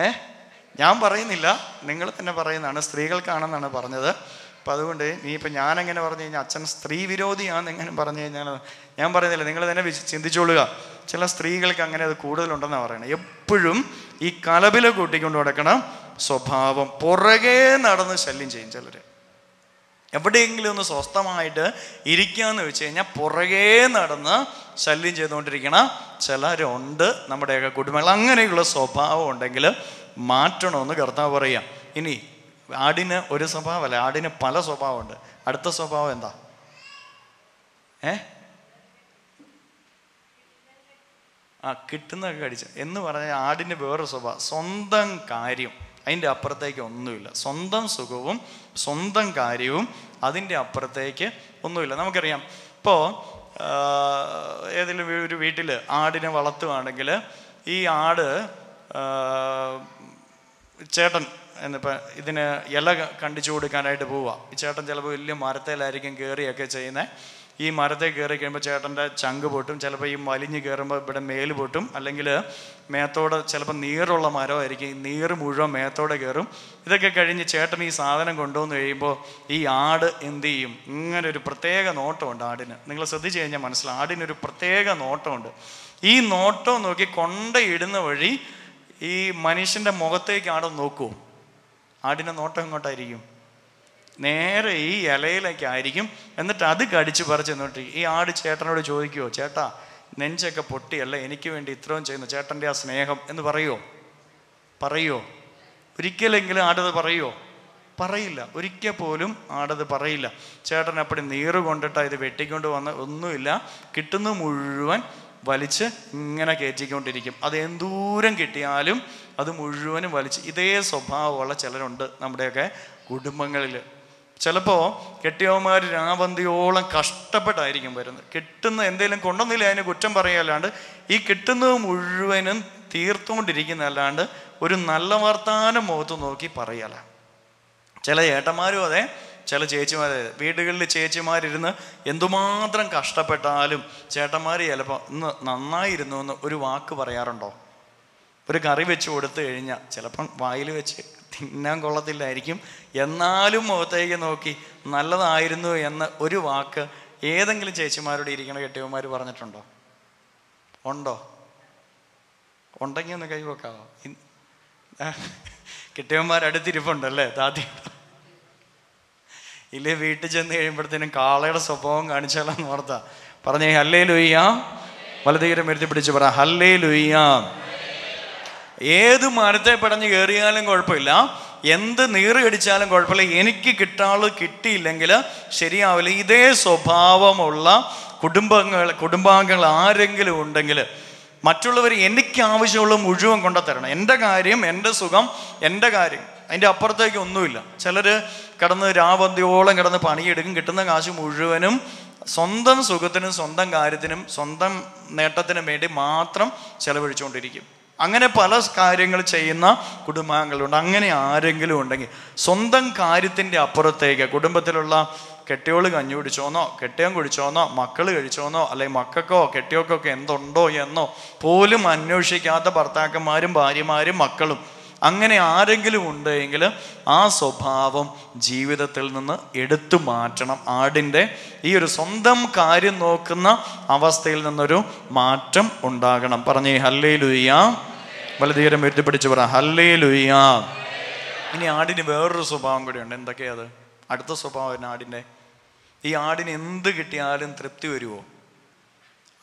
ഏ? ഞാൻ പറയുന്നില്ല നിങ്ങൾ തന്നെ പറയുന്നതാണ് സ്ത്രീകൾക്കാണെന്നാണ് പറഞ്ഞത്. അപ്പം അതുകൊണ്ട് നീ ഇപ്പം ഞാനെങ്ങനെ പറഞ്ഞു കഴിഞ്ഞാൽ അച്ഛൻ സ്ത്രീ വിരോധിയാണെന്ന് എങ്ങനെ പറഞ്ഞു കഴിഞ്ഞാൽ ഞാൻ പറയുന്നില്ല നിങ്ങൾ തന്നെ ചിന്തിച്ചോളുക. ചില സ്ത്രീകൾക്ക് അങ്ങനെ അത് കൂടുതലുണ്ടെന്നാണ് പറയുന്നത് എപ്പോഴും ഈ കലപില കൂട്ടിക്കൊണ്ട് നടക്കണം സ്വഭാവം പുറകെ നടന്ന് ശല്യം ചെയ്യും ചിലർ എവിടെയെങ്കിലും ഒന്ന് സ്വസ്ഥമായിട്ട് ഇരിക്കാന്ന് വെച്ച് കഴിഞ്ഞാൽ പുറകെ നടന്ന് ശല്യം ചെയ്തുകൊണ്ടിരിക്കണ ചിലരുണ്ട് നമ്മുടെയൊക്കെ കുടുംബങ്ങൾ. അങ്ങനെയുള്ള സ്വഭാവം ഉണ്ടെങ്കിൽ മാറ്റണമെന്ന് കർത്താവ് പറയാം ഇനി ആടിന് ഒരു സ്വഭാവമല്ല ആടിന് പല സ്വഭാവമുണ്ട്. അടുത്ത സ്വഭാവം എന്താ? ഏ? ആ കിട്ടുന്നൊക്കെ കടിച്ച്. എന്ന് പറഞ്ഞാൽ ആടിന്റെ വേറൊരു സ്വഭാവം സ്വന്തം കാര്യം. അതിന്റെ അപ്പുറത്തേക്ക് ഒന്നുമില്ല. സ്വന്തം സുഖവും സ്വന്തം കാര്യവും അതിന്റെ അപ്പുറത്തേക്ക് ഒന്നുമില്ല. നമുക്കറിയാം. ഇപ്പോൾ ഏതെങ്കിലും ഒരു വീട്ടിൽ ആടിനെ വളർത്തുകയാണെങ്കിൽ ഈ ആട് ചേട്ടൻ എന്നിപ്പോൾ ഇതിന് ഇല കണ്ടിച്ചു കൊടുക്കാനായിട്ട് പോവുക. ഈ ചേട്ടൻ ചിലപ്പോൾ വലിയ മരത്തേലായിരിക്കും കയറിയൊക്കെ ചെയ്യുന്നത് ഈ മരത്തെ കയറി കഴിയുമ്പോൾ ചേട്ടന്റെ ചങ്ക് പൊട്ടും. ചിലപ്പോൾ ഈ വലിഞ്ഞ് കയറുമ്പോൾ ഇവിടെ മേൽ പൊട്ടും. അല്ലെങ്കിൽ മേത്തോടെ ചിലപ്പോൾ നീറുള്ള മരമായിരിക്കും. ഈ നീറ് മുഴുവൻ മേത്തോടെ കയറും. ഇതൊക്കെ കഴിഞ്ഞ് ചേട്ടൻ ഈ സാധനം കൊണ്ടുവന്ന് കഴിയുമ്പോൾ ഈ ആട് എന്ത് ചെയ്യും? ഇങ്ങനെ ഒരു പ്രത്യേക നോട്ടമുണ്ട് ആടിന്. നിങ്ങൾ ശ്രദ്ധിച്ചു കഴിഞ്ഞാൽ മനസ്സിലാവും. ആടിനൊരു പ്രത്യേക നോട്ടമുണ്ട്. ഈ നോട്ടം നോക്കി കൊണ്ടയിടുന്ന വഴി ഈ മനുഷ്യന്റെ മുഖത്തേക്ക് ആട് നോക്കൂ. ആടിന്റെ നോട്ടം എങ്ങോട്ടായിരിക്കും? നേരെ ഈ ഇലയിലേക്കായിരിക്കും. എന്നിട്ട് അത് കടിച്ച് പറിച്ച് എന്നിട്ട് ഈ ആട് ചേട്ടനോട് ചോദിക്കുമോ ചേട്ടാ നെഞ്ചൊക്കെ പൊട്ടിയല്ല എനിക്ക് വേണ്ടി ഇത്രയും ചെയ്യുന്നു ചേട്ടന്റെ ആ സ്നേഹം എന്ന് പറയുമോ പറയുമോ ഒരിക്കലെങ്കിലും ആടത് പറയുമോ പറയില്ല. ഒരിക്കൽ പോലും ആടത് പറയില്ല. ചേട്ടൻ അപ്പടി നീറ് കൊണ്ടിട്ടാ ഇത് വെട്ടിക്കൊണ്ട് വന്ന ഒന്നുമില്ല. കിട്ടുന്ന മുഴുവൻ വലിച്ച് ഇങ്ങനെ കയറ്റിക്കൊണ്ടിരിക്കും. അത് എന്തൂരം കിട്ടിയാലും അത് മുഴുവനും വലിച്ച് ഇതേ സ്വഭാവമുള്ള ചിലരുണ്ട് നമ്മുടെയൊക്കെ കുടുംബങ്ങളിൽ. ചിലപ്പോൾ കെട്ടിയവന്മാർ രാവന്തിയോളം കഷ്ടപ്പെട്ടായിരിക്കും വരുന്നത്. കിട്ടുന്ന എന്തെങ്കിലും കൊണ്ടുവന്നില്ല അതിന് കുറ്റം പറയല്ലാണ്ട് ഈ കിട്ടുന്നത് മുഴുവനും തീർത്തുകൊണ്ടിരിക്കുന്നതല്ലാണ്ട് ഒരു നല്ല വർത്താനം മുഖത്ത് നോക്കി പറയല. ചില ഏട്ടന്മാരും അതെ ചില ചേച്ചിമാരെ വീടുകളിൽ ചേച്ചിമാരിരുന്ന് എന്തുമാത്രം കഷ്ടപ്പെട്ടാലും ചേട്ടന്മാർ ചിലപ്പോൾ ഇന്ന് നന്നായിരുന്നു എന്ന് ഒരു വാക്ക് പറയാറുണ്ടോ? ഒരു കറി വെച്ച് കൊടുത്തു കഴിഞ്ഞാൽ ചിലപ്പം വായിൽ വെച്ച് തിന്നാൻ കൊള്ളത്തില്ലായിരിക്കും. എന്നാലും മുഖത്തേക്ക് നോക്കി നല്ലതായിരുന്നു എന്ന ഒരു വാക്ക് ഏതെങ്കിലും ചേച്ചിമാരോട് ഇരിക്കണ കെട്ടിയവന്മാർ പറഞ്ഞിട്ടുണ്ടോ? ഉണ്ടോ? ഉണ്ടെങ്കിൽ ഒന്ന് കൈ വെക്കാമോ ആ, കെട്ടിയവന്മാർ അടുത്തിരിപ്പുണ്ടല്ലേ താത്തി? ഇല്ലേ വീട്ടിൽ ചെന്ന് കഴിയുമ്പോഴത്തേനും കാളയുടെ സ്വഭാവം കാണിച്ചാലെന്ന് ഓർത്താ. പറഞ്ഞേ ഹല്ലേ ലുയ്യാം വലതീരം എഴുതി പിടിച്ച് പറ ഹല്ലേ ലുയ്യ ഏത് മരത്തെ പടഞ്ഞ് കയറിയാലും കുഴപ്പമില്ല. എന്ത് നീറ് കടിച്ചാലും കുഴപ്പമില്ല. എനിക്ക് കിട്ടാൾ കിട്ടിയില്ലെങ്കിൽ ശരിയാവില്ല. ഇതേ സ്വഭാവമുള്ള കുടുംബങ്ങൾ കുടുംബാംഗങ്ങൾ ആരെങ്കിലും ഉണ്ടെങ്കിൽ മറ്റുള്ളവർ എനിക്ക് ആവശ്യമുള്ള മുഴുവൻ കൊണ്ടുതരണം എന്റെ കാര്യം എന്റെ സുഖം എന്റെ കാര്യം. അതിന്റെ അപ്പുറത്തേക്ക് ഒന്നുമില്ല. ചിലർ കിടന്ന് രാവന്തിയോളം കിടന്ന് പണിയെടുക്കും. കിട്ടുന്ന കാശ് മുഴുവനും സ്വന്തം സുഖത്തിനും സ്വന്തം കാര്യത്തിനും സ്വന്തം നേട്ടത്തിനും വേണ്ടി മാത്രം ചെലവഴിച്ചുകൊണ്ടിരിക്കും. അങ്ങനെ പല കാര്യങ്ങൾ ചെയ്യുന്ന കുടുംബാംഗങ്ങളുണ്ട്. അങ്ങനെ ആരെങ്കിലും ഉണ്ടെങ്കിൽ സ്വന്തം കാര്യത്തിന്റെ അപ്പുറത്തേക്ക് കുടുംബത്തിലുള്ള കെട്ടിയോൾ കഞ്ഞി കുടിച്ചോന്നോ കെട്ടിയം കുടിച്ചോന്നോ മക്കൾ കഴിച്ചോന്നോ അല്ലെങ്കിൽ മക്കൾക്കോ കെട്ടിയോക്കൊക്കെ എന്തുണ്ടോ എന്നോ പോലും അന്വേഷിക്കാത്ത ഭർത്താക്കന്മാരും ഭാര്യമാരും മക്കളും അങ്ങനെ ആരെങ്കിലും ഉണ്ടെങ്കിൽ ആ സ്വഭാവം ജീവിതത്തിൽ നിന്ന് എടുത്തു മാറ്റണം. ആടിന്റെ ഈ ഒരു സ്വന്തം കാര്യം നോക്കുന്ന അവസ്ഥയിൽ നിന്നൊരു മാറ്റം ഉണ്ടാകണം. പറഞ്ഞേ ഹല്ലേ ലുയ്യ വലതീരം എഴുതിപ്പിടിച്ച് പറ ഹല്ലേ ലുയ്യ ഇനി ആടിന് വേറൊരു സ്വഭാവം കൂടിയുണ്ട്. എന്തൊക്കെയാ അത്? അടുത്ത സ്വഭാവം ആടിന്റെ. ഈ ആടിന് എന്ത് കിട്ടിയാലും തൃപ്തി വരുമോ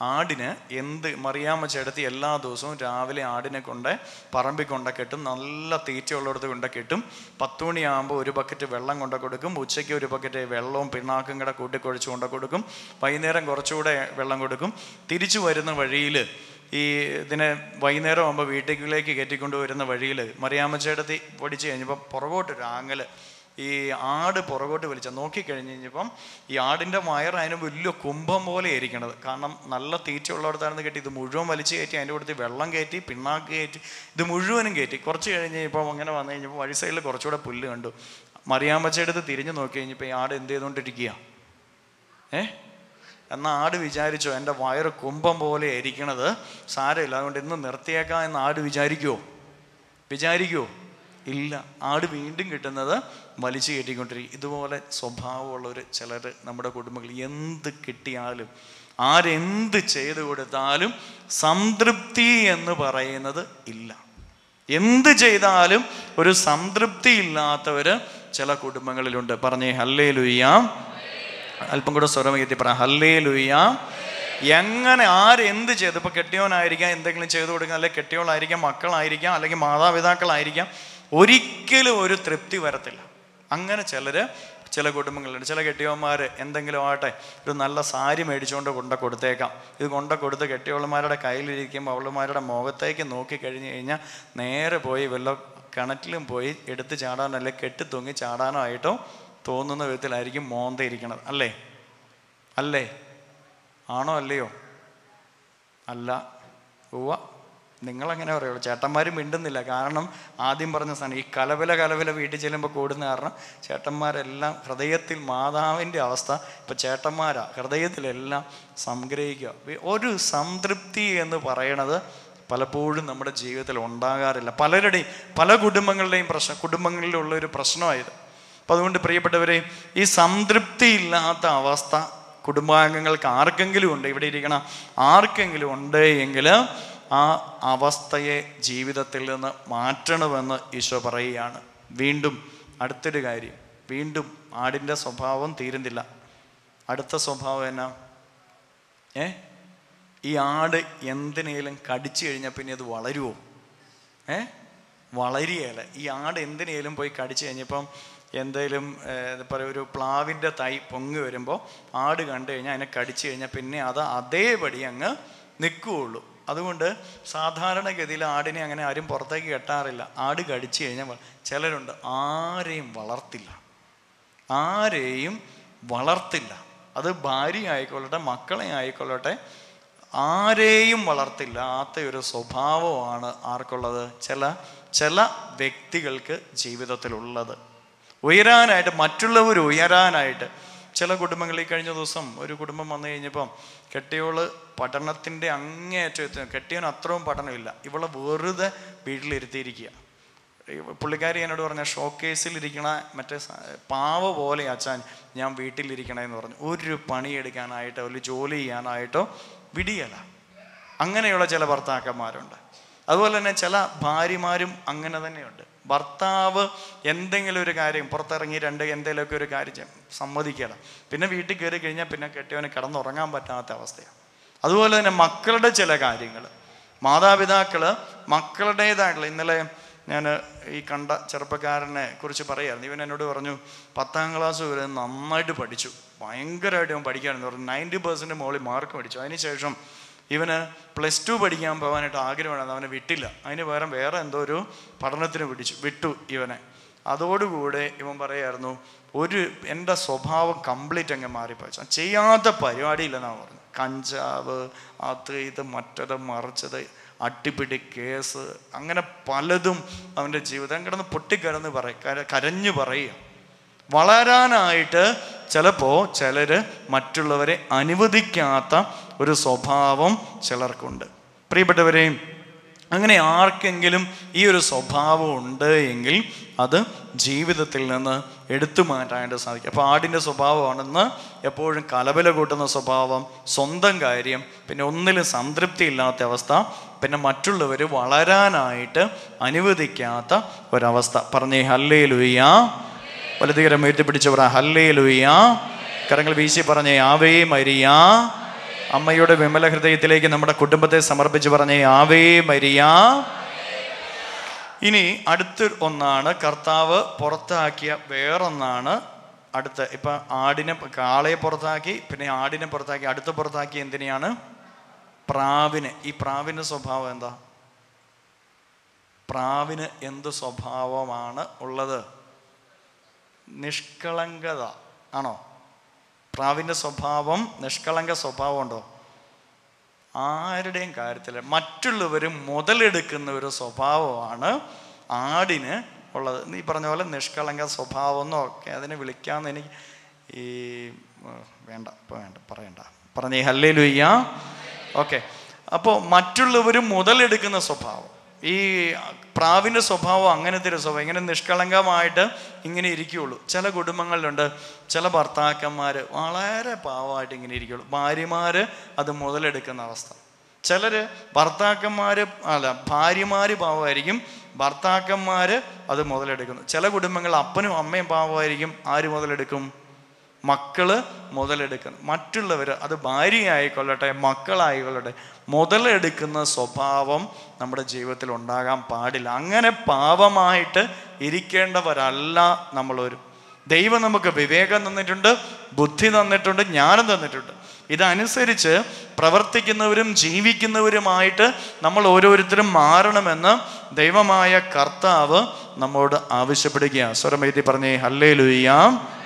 ആടിന് എന്ത് മറിയാമ്മ ചേടത്തി എല്ലാ ദിവസവും രാവിലെ ആടിനെ കൊണ്ട് പറമ്പിൽ കൊണ്ട കെട്ടും നല്ല തീറ്റയുള്ളിടത്ത് കൊണ്ട കെട്ടും. പത്ത് മണിയാകുമ്പോൾ ഒരു ബക്കറ്റ് വെള്ളം കൊണ്ട കൊടുക്കും. ഉച്ചയ്ക്ക് ഒരു ബക്കറ്റ് വെള്ളവും പിണ്ണാക്കും കൂടെ കൂട്ടിക്കൊഴിച്ച് കൊണ്ട കൊടുക്കും. വൈകുന്നേരം കുറച്ചുകൂടെ വെള്ളം കൊടുക്കും. തിരിച്ചു വരുന്ന വഴിയിൽ ഈ ഇതിനെ വൈകുന്നേരം ആകുമ്പോൾ വീട്ടിലേക്ക് കയറ്റിക്കൊണ്ട് വരുന്ന വഴിയിൽ മറിയാമ്മ ചേടത്തി പൊടിച്ച് കഴിഞ്ഞപ്പോൾ പുറകോട്ട് രാങ്ങൽ ഈ ആട് പുറകോട്ട് വലിച്ച നോക്കിക്കഴിഞ്ഞ് കഴിഞ്ഞപ്പം ഈ ആടിന്റെ വയർ അതിന് വലിയ കുംഭം പോലെ ഇരിക്കണത്. കാരണം നല്ല തീറ്റ ഉള്ളിടത്തായിരുന്നു കയറ്റി ഇത് മുഴുവൻ വലിച്ചു കയറ്റി അതിന്റെ കൂട്ടത്തിൽ വെള്ളം കയറ്റി പിണ്ണാക്ക് കയറ്റി ഇത് മുഴുവനും കയറ്റി. കുറച്ച് കഴിഞ്ഞ് ഇപ്പം അങ്ങനെ വന്നു കഴിഞ്ഞപ്പോൾ വഴി സൈഡിൽ കുറച്ചുകൂടെ പുല്ല് കണ്ടു. മറിയാമ്മച്ചെടുത്ത് തിരിഞ്ഞു നോക്കി കഴിഞ്ഞപ്പോൾ ഈ ആട് എന്ത് ചെയ്തുകൊണ്ടിരിക്കുക ഏ? എന്നാൽ ആട് വിചാരിച്ചോ എന്റെ വയറ് കുംഭം പോലെ ഇരിക്കണത്. സാരമില്ല. അതുകൊണ്ട് ഇന്ന് നിർത്തിയേക്കാം എന്ന് ആട് വിചാരിക്കുമോ വിചാരിക്കുമോ ഇല്ല. ആട് വീണ്ടും കിട്ടുന്നത് വലിച്ചു കയറ്റിക്കൊണ്ടിരിക്കും ഇതുപോലെ സ്വഭാവമുള്ളവർ ചിലർ നമ്മുടെ കുടുംബങ്ങളിൽ എന്ത് കിട്ടിയാലും ആരെന്ത് ചെയ്തു കൊടുത്താലും സംതൃപ്തി എന്ന് പറയുന്നത് ഇല്ല. എന്ത് ചെയ്താലും ഒരു സംതൃപ്തി ഇല്ലാത്തവര് ചില കുടുംബങ്ങളിലുണ്ട്. പറഞ്ഞേ ഹല്ലേ ലുയ്യാം അല്പം കൂടെ സ്വരം പറ ഹല്ലേ ലുയ്യാം എങ്ങനെ ആരെന്ത് ചെയ്തു? ഇപ്പൊ കെട്ടിയോനായിരിക്കാം എന്തെങ്കിലും ചെയ്തു കൊടുക്കാം. അല്ലെങ്കിൽ കെട്ടിയോളായിരിക്കാം മക്കളായിരിക്കാം അല്ലെങ്കിൽ മാതാപിതാക്കളായിരിക്കാം. ഒരിക്കലും ഒരു തൃപ്തി വരത്തില്ല. അങ്ങനെ ചിലർ ചില കുടുംബങ്ങളുണ്ട് ചില കെട്ടിയവന്മാർ എന്തെങ്കിലും ആവട്ടെ ഒരു നല്ല സാരി മേടിച്ചുകൊണ്ട് കൊണ്ട കൊടുത്തേക്കാം. ഇത് കൊണ്ട കൊടുത്ത് കെട്ടിയവളന്മാരുടെ കയ്യിലിരിക്കുമ്പോൾ അവളുമാരുടെ മുഖത്തേക്ക് നോക്കി കഴിഞ്ഞ് കഴിഞ്ഞാൽ നേരെ പോയി വല്ല കിണറ്റിലും പോയി എടുത്ത് ചാടാനോ അല്ലെ കെട്ടി തൂങ്ങി ചാടാനോ ആയിട്ടോ തോന്നുന്ന വിധത്തിലായിരിക്കും മോന്ത ഇരിക്കണത്. അല്ലേ? അല്ലേ? ആണോ അല്ലയോ? അല്ല. ഉവ്വ. നിങ്ങളങ്ങനെ പറയുള്ളൂ. ചേട്ടന്മാർ മിണ്ടുന്നില്ല. കാരണം ആദ്യം പറഞ്ഞ സാധനം ഈ കലവില കലവില വീട്ടിൽ ചെല്ലുമ്പോൾ കൂടുന്ന കാരണം ചേട്ടന്മാരെല്ലാം ഹൃദയത്തിൽ മാതാവിന്റെ അവസ്ഥ ഇപ്പം ചേട്ടന്മാരാ ഹൃദയത്തിലെല്ലാം സംഗ്രഹിക്കുക. ഒരു സംതൃപ്തി എന്ന് പറയണത് പലപ്പോഴും നമ്മുടെ ജീവിതത്തിൽ ഉണ്ടാകാറില്ല. പലരുടെയും പല കുടുംബങ്ങളുടെയും പ്രശ്നം കുടുംബങ്ങളിലുള്ള ഒരു പ്രശ്നമായത്. അപ്പം അതുകൊണ്ട് പ്രിയപ്പെട്ടവരെ ഈ സംതൃപ്തി ഇല്ലാത്ത അവസ്ഥ കുടുംബാംഗങ്ങൾക്ക് ആർക്കെങ്കിലും ഉണ്ട്? ഇവിടെ ഇരിക്കണം ആർക്കെങ്കിലും ഉണ്ട് എങ്കിൽ ആ അവസ്ഥയെ ജീവിതത്തിൽ നിന്ന് മാറ്റണമെന്ന് ഈശോ പറയുകയാണ്. വീണ്ടും അടുത്തൊരു കാര്യം. വീണ്ടും ആടിന്റെ സ്വഭാവം തീരുന്നില്ല. അടുത്ത സ്വഭാവം എന്നാ? ഏ? ഈ ആട് എന്തിനേലും കടിച്ചു കഴിഞ്ഞാൽ പിന്നെ അത് വളരുമോ ഏ? വളരുകയല്ല. ഈ ആട് എന്തിനേലും പോയി കടിച്ചു കഴിഞ്ഞപ്പം എന്തേലും പറയുക ഒരു പ്ലാവിന്റെ തൈ പൊങ്ങി വരുമ്പോൾ ആട് കണ്ടു കഴിഞ്ഞാൽ അതിനെ കടിച്ചു കഴിഞ്ഞാൽ പിന്നെ അത് അതേപടി അങ്ങ് നിൽക്കുകയുള്ളൂ. അതുകൊണ്ട് സാധാരണഗതിയിൽ ആടിനെ അങ്ങനെ ആരും പുറത്തേക്ക് കെട്ടാറില്ല. ആട് കടിച്ചു കഴിഞ്ഞാൽ ചിലരുണ്ട് ആരെയും വളർത്തില്ല. ആരെയും വളർത്തില്ല. അത് ഭാര്യ ആയിക്കൊള്ളട്ടെ മക്കളെ ആയിക്കൊള്ളട്ടെ ആരെയും വളർത്തില്ലാത്ത ഒരു സ്വഭാവമാണ് ആർക്കുള്ളത്? ചില ചില വ്യക്തികൾക്ക് ജീവിതത്തിലുള്ളത്. ഉയരാനായിട്ട് മറ്റുള്ളവർ ഉയരാനായിട്ട് ചില കുടുംബങ്ങളിൽ കഴിഞ്ഞ ദിവസം ഒരു കുടുംബം വന്നു കഴിഞ്ഞപ്പം കെട്ടിയോൾ പഠനത്തിന്റെ അങ്ങേയറ്റം കെട്ടിയവൻ അത്രയും പഠനമില്ല. ഇവളെ വെറുതെ വീട്ടിലിരുത്തിയിരിക്കുക. പുള്ളിക്കാരി എന്നോട് പറഞ്ഞ ഷോക്കേസിൽ ഇരിക്കണ മറ്റേ പാവ പോലെ അച്ഛൻ ഞാൻ വീട്ടിലിരിക്കണമെന്ന് പറഞ്ഞു. ഒരു പണിയെടുക്കാനായിട്ടോ ഒരു ജോലി ചെയ്യാനായിട്ടോ വിടിയല. അങ്ങനെയുള്ള ചില ഭർത്താക്കന്മാരുണ്ട്. അതുപോലെ തന്നെ ചില ഭാര്യമാരും അങ്ങനെ തന്നെയുണ്ട്. ഭർത്താവ് എന്തെങ്കിലും ഒരു കാര്യം പുറത്തിറങ്ങി രണ്ട് എന്തെങ്കിലുമൊക്കെ ഒരു കാര്യം സമ്മതിക്കല. പിന്നെ വീട്ടിൽ കയറി കഴിഞ്ഞാൽ പിന്നെ കെട്ടിയവന് കിടന്നുറങ്ങാൻ പറ്റാത്ത അവസ്ഥയാണ് അതുപോലെ തന്നെ മക്കളുടെ ചില കാര്യങ്ങൾ. മാതാപിതാക്കൾ മക്കളുടേതായിട്ടുള്ള ഇന്നലെ ഞാൻ ഈ കണ്ട ചെറുപ്പക്കാരനെ കുറിച്ച് പറയായിരുന്നു. ഇവൻ എന്നോട് പറഞ്ഞു പത്താം ക്ലാസ് വരെ നന്നായിട്ട് പഠിച്ചു. ഭയങ്കരമായിട്ട് അവൻ പഠിക്കാനെന്ന് പറഞ്ഞു. നയന്റി പെർസെന്റ് മുകളിൽ മാർക്ക് പഠിച്ചു അതിനുശേഷം ഇവന് പ്ലസ് ടു പഠിക്കാൻ പോകാനായിട്ട് ആഗ്രഹമാണ് അവനെ വിട്ടില്ല. അതിന് പകരം വേറെ എന്തോ ഒരു പഠനത്തിന് പിടിച്ചു വിട്ടു ഇവനെ. അതോടുകൂടെ ഇവൻ പറയായിരുന്നു ഒരു എന്റെ സ്വഭാവം കംപ്ലീറ്റ് അങ്ങ് മാറിപ്പോയി. ചെയ്യാത്ത പരിപാടിയില്ലെന്നാണ് പറഞ്ഞത്. കഞ്ചാവ് അത് ഇത് മറ്റത് മറിച്ചത് അട്ടിപ്പിടി കേസ് അങ്ങനെ പലതും അവന്റെ ജീവിതം കിടന്ന് പൊട്ടിക്കിടന്ന് പറയും കര- കരഞ്ഞു പറയുക. വളരാനായിട്ട് ചിലപ്പോൾ ചിലർ മറ്റുള്ളവരെ അനുവദിക്കാത്ത ഒരു സ്വഭാവം ചിലർക്കുണ്ട്. പ്രിയപ്പെട്ടവരെയും അങ്ങനെ ആർക്കെങ്കിലും ഈ ഒരു സ്വഭാവം ഉണ്ട് എങ്കിൽ അത് ജീവിതത്തിൽ നിന്ന് എടുത്തു മാറ്റാനായിട്ട് സാധിക്കും. അപ്പോൾ ആടിന്റെ സ്വഭാവമാണെന്ന് എപ്പോഴും കലബല കൂട്ടുന്ന സ്വഭാവം സ്വന്തം കാര്യം പിന്നെ ഒന്നിലും സംതൃപ്തി ഇല്ലാത്ത അവസ്ഥ പിന്നെ മറ്റുള്ളവർ വളരാനായിട്ട് അനുവദിക്കാത്ത ഒരവസ്ഥ. പറഞ്ഞേ ഹല്ലേ ലുയ്യ വലതുകരം ഉയർത്തിപ്പിടിച്ചവർ ഹല്ലേ ലുയ്യ കരങ്ങൾ വീശി പറഞ്ഞേ ആവേ മരിയ. അമ്മയുടെ വിമല ഹൃദയത്തിലേക്ക് നമ്മുടെ കുടുംബത്തെ സമർപ്പിച്ച് പറഞ്ഞേ ആവേ മരിയ. ഇനി അടുത്ത ഒന്നാണ് കർത്താവ് പുറത്താക്കിയ വേറൊന്നാണ്. അടുത്ത ഇപ്പൊ ആടിനെ കാളയെ പുറത്താക്കി പിന്നെ ആടിനെ പുറത്താക്കി അടുത്ത പുറത്താക്കി എന്തിനെയാണ്? പ്രാവിന്. ഈ പ്രാവിന്റെ സ്വഭാവം എന്താ? പ്രാവിന് എന്ത് സ്വഭാവമാണ് ഉള്ളത്? നിഷ്കളങ്കത. ആണോ? പ്രാവിന്റെ സ്വഭാവം നിഷ്കളങ്ക സ്വഭാവമുണ്ടോ? ആരുടെയും കാര്യത്തിൽ മറ്റുള്ളവർ മുതലെടുക്കുന്ന ഒരു സ്വഭാവമാണ് ആടിന് ഉള്ളത്. നീ പറഞ്ഞ പോലെ നിഷ്കളങ്ക സ്വഭാവം എന്നൊക്കെ അതിനെ വിളിക്കാമെന്ന് എനിക്ക് ഈ വേണ്ട ഇപ്പം വേണ്ട പറയണ്ട. പറഞ്ഞേ ഹല്ലേ ലുയ്യ ഓക്കെ. അപ്പോൾ മറ്റുള്ളവർ മുതലെടുക്കുന്ന സ്വഭാവം. ഈ പ്രാവിന്റെ സ്വഭാവം അങ്ങനത്തെ ഒരു സ്വഭാവം? ഇങ്ങനെ നിഷ്കളങ്കമായിട്ട് ഇങ്ങനെ ഇരിക്കുകയുള്ളൂ. ചില കുടുംബങ്ങളിലുണ്ട് ചില ഭർത്താക്കന്മാർ വളരെ പാവമായിട്ട് ഇങ്ങനെ ഇരിക്കുകയുള്ളൂ. ഭാര്യമാർ അത് മുതലെടുക്കുന്ന അവസ്ഥ. ചിലർ ഭർത്താക്കന്മാർ അല്ല ഭാര്യമാർ പാവമായിരിക്കും ഭർത്താക്കന്മാർ അത് മുതലെടുക്കുന്നു. ചില കുടുംബങ്ങൾ അപ്പനും അമ്മയും പാവമായിരിക്കും ആര് മുതലെടുക്കും? മക്കൾ മുതലെടുക്കുന്നു. മറ്റുള്ളവർ അത് ഭാര്യയായിക്കൊള്ളട്ടെ മക്കളായിക്കൊള്ളട്ടെ മുതലെടുക്കുന്ന സ്വഭാവം നമ്മുടെ ജീവിതത്തിൽ ഉണ്ടാകാൻ പാടില്ല. അങ്ങനെ പാവമായിട്ട് ഇരിക്കേണ്ടവരല്ല നമ്മളൊരു. ദൈവം നമുക്ക് വിവേകം തന്നിട്ടുണ്ട് ബുദ്ധി തന്നിട്ടുണ്ട് ജ്ഞാനം തന്നിട്ടുണ്ട്. ഇതനുസരിച്ച് പ്രവർത്തിക്കുന്നവരും ജീവിക്കുന്നവരുമായിട്ട് നമ്മൾ ഓരോരുത്തരും മാറണമെന്ന് ദൈവമായ കർത്താവ് നമ്മോട് ആവശ്യപ്പെടുകയാണ്. സ്വരമേതി പറഞ്ഞേ ഹല്ലേ ലുയ്യാം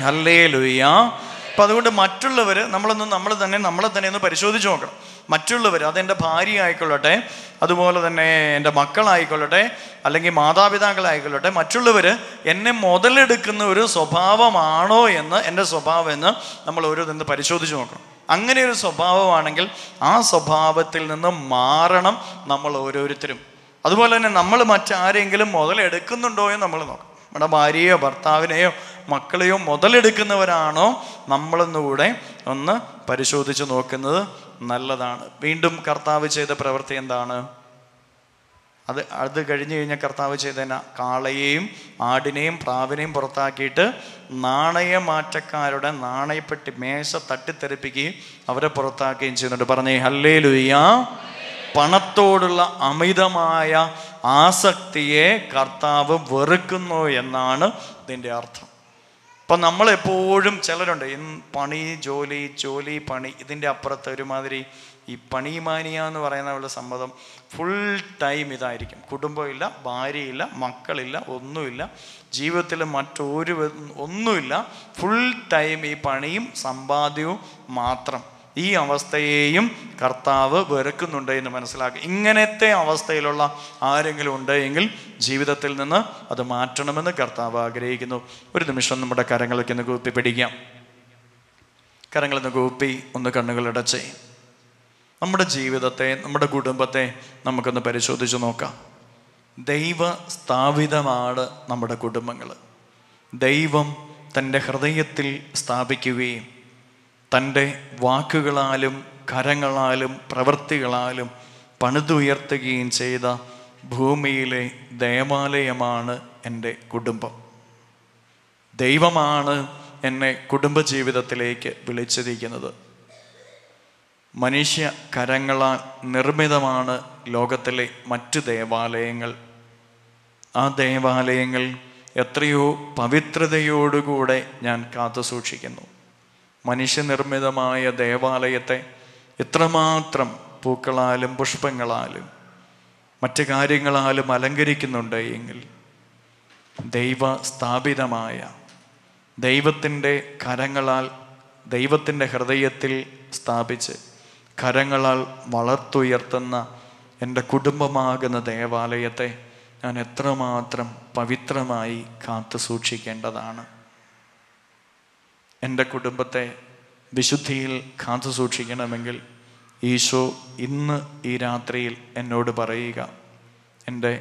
ഹല്ലേ ലുയ്യ അപ്പം അതുകൊണ്ട് മറ്റുള്ളവർ നമ്മളൊന്ന് നമ്മൾ തന്നെ നമ്മളെ തന്നെ ഒന്ന് പരിശോധിച്ച് നോക്കണം. മറ്റുള്ളവർ അതെന്റെ ഭാര്യ ആയിക്കൊള്ളട്ടെ അതുപോലെ തന്നെ എന്റെ മക്കളായിക്കൊള്ളട്ടെ അല്ലെങ്കിൽ മാതാപിതാക്കളായിക്കൊള്ളട്ടെ മറ്റുള്ളവർ എന്നെ മുതലെടുക്കുന്ന ഒരു സ്വഭാവമാണോ എന്ന് എന്റെ സ്വഭാവം എന്ന് നമ്മൾ ഓരോന്ന് പരിശോധിച്ച് നോക്കണം. അങ്ങനെ ഒരു സ്വഭാവമാണെങ്കിൽ ആ സ്വഭാവത്തിൽ നിന്ന് മാറണം നമ്മൾ ഓരോരുത്തരും. അതുപോലെ തന്നെ നമ്മൾ മറ്റാരെങ്കിലും മുതലെടുക്കുന്നുണ്ടോ എന്ന് നമ്മൾ നോക്കണം. നമ്മുടെ ഭാര്യയോ ഭർത്താവിനെയോ മക്കളെയോ മുതലെടുക്കുന്നവരാണോ നമ്മളെന്നുകൂടെ ഒന്ന് പരിശോധിച്ച് നോക്കുന്നത് നല്ലതാണ്. വീണ്ടും കർത്താവ് ചെയ്ത പ്രവൃത്തി എന്താണ്? അത് അത് കഴിഞ്ഞ് കഴിഞ്ഞാൽ കർത്താവ് ചെയ്തതിന കാളയെയും ആടിനെയും പ്രാവിനെയും പുറത്താക്കിയിട്ട് നാണയമാറ്റക്കാരുടെ നാണയപ്പെട്ടി മേശ തട്ടിത്തെറിപ്പിക്കുകയും അവരെ പുറത്താക്കുകയും ചെയ്യുന്നുണ്ട്. പറഞ്ഞേ ഹല്ലേ ലുയ്യ പണത്തോടുള്ള അമിതമായ ആസക്തിയെ കർത്താവ് വെറുക്കുന്നു എന്നാണ് ഇതിന്റെ അർത്ഥം. ഇപ്പം നമ്മളെപ്പോഴും ചിലരുണ്ട് പണി ജോലി ജോലി പണി. ഇതിന്റെ അപ്പുറത്ത് ഒരുമാതിരി ഈ പണിമാനിയ എന്ന് പറയുന്ന ഉള്ള സമ്മതം ഫുൾ ടൈം ഇതായിരിക്കും. കുടുംബമില്ല ഭാര്യയില്ല മക്കളില്ല ഒന്നുമില്ല ജീവിതത്തിൽ മറ്റൊരു ഒന്നുമില്ല ഫുൾ ടൈം ഈ പണിയും സമ്പാദ്യവും മാത്രം. ഈ അവസ്ഥയെയും കർത്താവ് വെറുക്കുന്നുണ്ട് എന്ന് മനസ്സിലാക്കുക ഇങ്ങനത്തെ അവസ്ഥയിലുള്ള ആരെങ്കിലും ഉണ്ട് എങ്കിൽ ജീവിതത്തിൽ നിന്ന് അത് മാറ്റണമെന്ന് കർത്താവ് ആഗ്രഹിക്കുന്നു. ഒരു നിമിഷം നമ്മുടെ കരങ്ങളൊക്കെ ഒന്ന് കൂപ്പി പിടിക്കാം. കരങ്ങളൊന്ന് കൂപ്പി ഒന്ന് കണ്ണുകളടച്ച് നമ്മുടെ ജീവിതത്തെ നമ്മുടെ കുടുംബത്തെ നമുക്കൊന്ന് പരിശോധിച്ച് നോക്കാം. ദൈവ സ്ഥാപിതമാണ് നമ്മുടെ കുടുംബങ്ങൾ. ദൈവം തന്റെ ഹൃദയത്തിൽ സ്ഥാപിക്കുകയും തന്റെ വാക്കുകളാലും കരങ്ങളാലും പ്രവൃത്തികളാലും പണിതുയർത്തുകയും ചെയ്ത ഭൂമിയിലെ ദേവാലയമാണ് എന്റെ കുടുംബം. ദൈവമാണ് എന്നെ കുടുംബജീവിതത്തിലേക്ക് വിളിച്ചിരിക്കുന്നത്. മനുഷ്യ കരങ്ങളാൽ നിർമ്മിതമാണ് ലോകത്തിലെ മറ്റ് ദേവാലയങ്ങൾ. ആ ദേവാലയങ്ങൾ എത്രയോ പവിത്രതയോടുകൂടെ ഞാൻ കാത്തു സൂക്ഷിക്കുന്നു മനുഷ്യനിർമ്മിതമായ ദേവാലയത്തെ എത്രമാത്രം പൂക്കളാലും പുഷ്പങ്ങളാലും മറ്റ് കാര്യങ്ങളാലും അലങ്കരിക്കുന്നുണ്ട് എങ്കിൽ ദൈവ സ്ഥാപിതമായ ദൈവത്തിന്റെ കരങ്ങളാൽ ദൈവത്തിന്റെ ഹൃദയത്തിൽ സ്ഥാപിച്ച് കരങ്ങളാൽ വളർത്തുയർത്തുന്ന എന്റെ കുടുംബമാകുന്ന ദേവാലയത്തെ ഞാൻ എത്രമാത്രം പവിത്രമായി കാത്തു സൂക്ഷിക്കേണ്ടതാണ് എന്റെ കുടുംബത്തെ വിശുദ്ധിയിൽ കാത്തു സൂക്ഷിക്കണമെങ്കിൽ ഈശോ ഇന്ന് ഈ രാത്രിയിൽ എന്നോട് പറയുക എന്റെ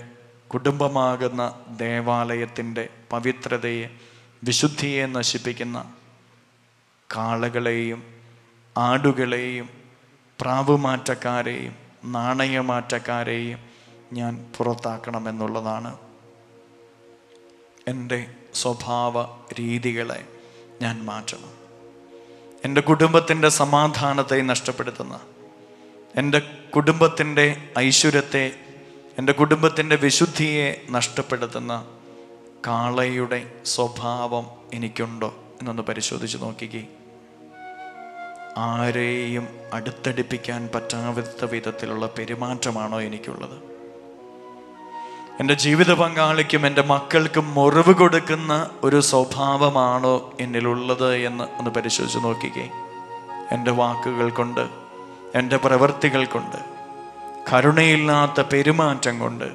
കുടുംബമാകുന്ന ദേവാലയത്തിന്റെ പവിത്രതയെ വിശുദ്ധിയെ നശിപ്പിക്കുന്ന കാളകളെയും ആടുകളെയും പ്രാവുമാറ്റക്കാരെയും നാണയമാറ്റക്കാരെയും ഞാൻ പുറത്താക്കണമെന്നുള്ളതാണ് എന്റെ സ്വഭാവ രീതികളെ ഞാൻ മാറ്റണം. എന്റെ കുടുംബത്തിന്റെ സമാധാനത്തെ നഷ്ടപ്പെടുത്തുന്ന എന്റെ കുടുംബത്തിന്റെ ഐശ്വര്യത്തെ എന്റെ കുടുംബത്തിന്റെ വിശുദ്ധിയെ നഷ്ടപ്പെടുത്തുന്ന കാളയുടെ സ്വഭാവം എനിക്കുണ്ടോ എന്നൊന്ന് പരിശോധിച്ച് നോക്കിക്കേ. ആരെയും അടുത്തടിപ്പിക്കാൻ പറ്റാത്ത വിധത്തിലുള്ള പെരുമാറ്റമാണോ എനിക്കുള്ളത്? എന്റെ ജീവിത പങ്കാളിക്കും എന്റെ മക്കൾക്കും മുറിവ് കൊടുക്കുന്ന ഒരു സ്വഭാവമാണോ എന്നിലുള്ളത് എന്ന് ഒന്ന് പരിശോധിച്ച് നോക്കിക്കേ. എന്റെ വാക്കുകൾ കൊണ്ട് എന്റെ പ്രവൃത്തികൾ കൊണ്ട് കരുണയില്ലാത്ത പെരുമാറ്റം കൊണ്ട്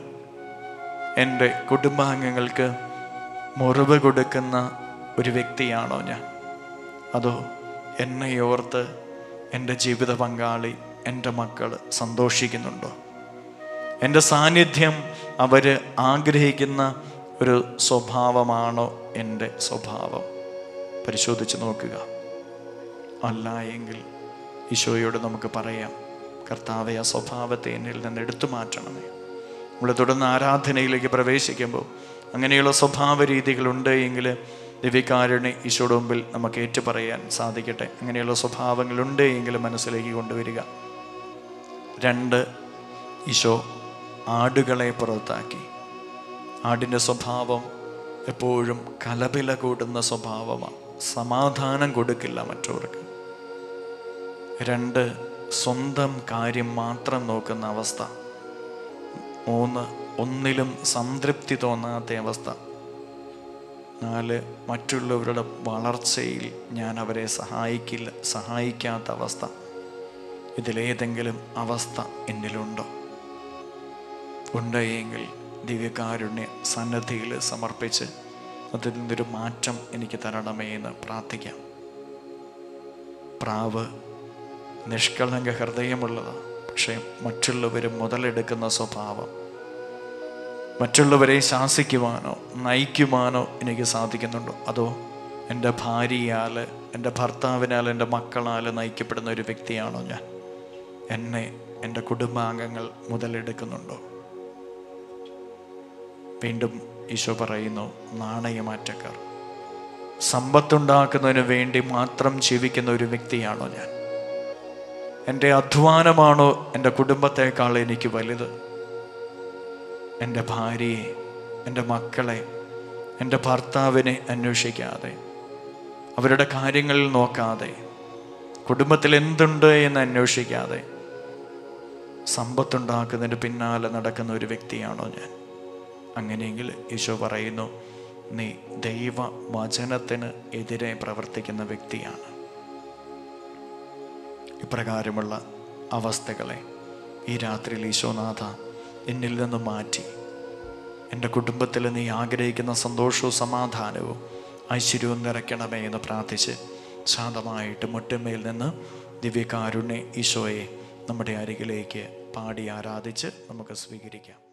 എന്റെ കുടുംബാംഗങ്ങൾക്ക് മുറിവ് കൊടുക്കുന്ന ഒരു വ്യക്തിയാണോ ഞാൻ? അതോ എന്നെ ഓർത്ത് എന്റെ ജീവിത പങ്കാളി എന്റെ മക്കൾ സന്തോഷിക്കുന്നുണ്ടോ? എന്റെ സാന്നിധ്യം അവർ ആഗ്രഹിക്കുന്ന ഒരു സ്വഭാവമാണോ എന്റെ സ്വഭാവം? പരിശോധിച്ച് നോക്കുക. അല്ല എങ്കിൽ ഈശോയോട് നമുക്ക് പറയാം കർത്താവെ ആ സ്വഭാവത്തെ എന്നിൽ നിന്ന് എടുത്തു മാറ്റണമേ. നമ്മൾ തുടർന്ന് ആരാധനയിലേക്ക് പ്രവേശിക്കുമ്പോൾ അങ്ങനെയുള്ള സ്വഭാവ രീതികളുണ്ട് എങ്കിൽ ദിവ്യകാരുണ്യ ഈശോയുടെ മുമ്പിൽ നമുക്ക് ഏറ്റു പറയാൻ സാധിക്കട്ടെ. അങ്ങനെയുള്ള സ്വഭാവങ്ങളുണ്ട് എങ്കിൽ മനസ്സിലേക്ക് കൊണ്ടുവരിക. രണ്ട് ഈശോ ആടുകളെ പുറത്താക്കി. ആടിന്റെ സ്വഭാവം എപ്പോഴും കലപില കൂടുന്ന സ്വഭാവമാണ്. സമാധാനം കൊടുക്കില്ല മറ്റവർക്ക്. രണ്ട് സ്വന്തം കാര്യം മാത്രം നോക്കുന്ന അവസ്ഥ. മൂന്ന് ഒന്നിലും സംതൃപ്തി തോന്നാത്ത അവസ്ഥ. നാല് മറ്റുള്ളവരുടെ വളർച്ചയിൽ ഞാൻ അവരെ സഹായിക്കില്ല സഹായിക്കാത്ത അവസ്ഥ. ഇതിലേതെങ്കിലും അവസ്ഥ എന്നിലുണ്ടോ? ഉണ്ടെങ്കിൽ ദിവ്യകാരുണ്യ സന്നദ്ധിയിൽ സമർപ്പിച്ച് അതിൽ നിന്നൊരു മാറ്റം എനിക്ക് തരണമേ എന്ന് പ്രാർത്ഥിക്കാം. പ്രാവ് നിഷ്കളങ്ക ഹൃദയമുള്ളതാണ് പക്ഷേ മറ്റുള്ളവർ മുതലെടുക്കുന്ന സ്വഭാവം. മറ്റുള്ളവരെ ശാസിക്കുവാനോ നയിക്കുവാനോ എനിക്ക് സാധിക്കുന്നുണ്ടോ. അതോ എന്റെ ഭാര്യയാൽ എന്റെ ഭർത്താവിനാൽ എന്റെ മക്കളാൽ നയിക്കപ്പെടുന്ന ഒരു വ്യക്തിയാണോ ഞാൻ? എന്നെ എന്റെ കുടുംബാംഗങ്ങൾ മുതലെടുക്കുന്നുണ്ടോ? വീണ്ടും ഈശോ പറയുന്നു നാണയമാറ്റക്കാർ. സമ്പത്തുണ്ടാക്കുന്നതിന് വേണ്ടി മാത്രം ജീവിക്കുന്ന ഒരു വ്യക്തിയാണോ ഞാൻ? എന്റെ അധ്വാനമാണോ എന്റെ കുടുംബത്തെക്കാൾ എനിക്ക് വലുത്? എന്റെ ഭാര്യയെ എന്റെ മക്കളെ എന്റെ ഭർത്താവിനെ അന്വേഷിക്കാതെ അവരുടെ കാര്യങ്ങളിൽ നോക്കാതെ കുടുംബത്തിൽ എന്തുണ്ട് എന്ന് അന്വേഷിക്കാതെ സമ്പത്തുണ്ടാക്കുന്നതിന് പിന്നാലെ നടക്കുന്ന ഒരു വ്യക്തിയാണോ ഞാൻ? അങ്ങനെയെങ്കിൽ ഈശോ പറയുന്നു നീ ദൈവ വചനത്തിന് എതിരെ പ്രവർത്തിക്കുന്ന വ്യക്തിയാണ്. ഇപ്രകാരമുള്ള അവസ്ഥകളെ ഈ രാത്രിയിൽ ഈശോനാഥ എന്നിൽ നിന്ന് മാറ്റി. എന്റെ കുടുംബത്തിൽ നീ ആഗ്രഹിക്കുന്ന സന്തോഷവും സമാധാനവും ഐശ്വര്യവും നിറയ്ക്കണമേ എന്ന് പ്രാർത്ഥിച്ച് ശാന്തമായിട്ട് മുട്ടുമേൽ നിന്ന് ദിവ്യകാരുണ്യ ഈശോയെ നമ്മുടെ അരികിലേക്ക് പാടി ആരാധിച്ച് നമുക്ക് സ്വീകരിക്കാം.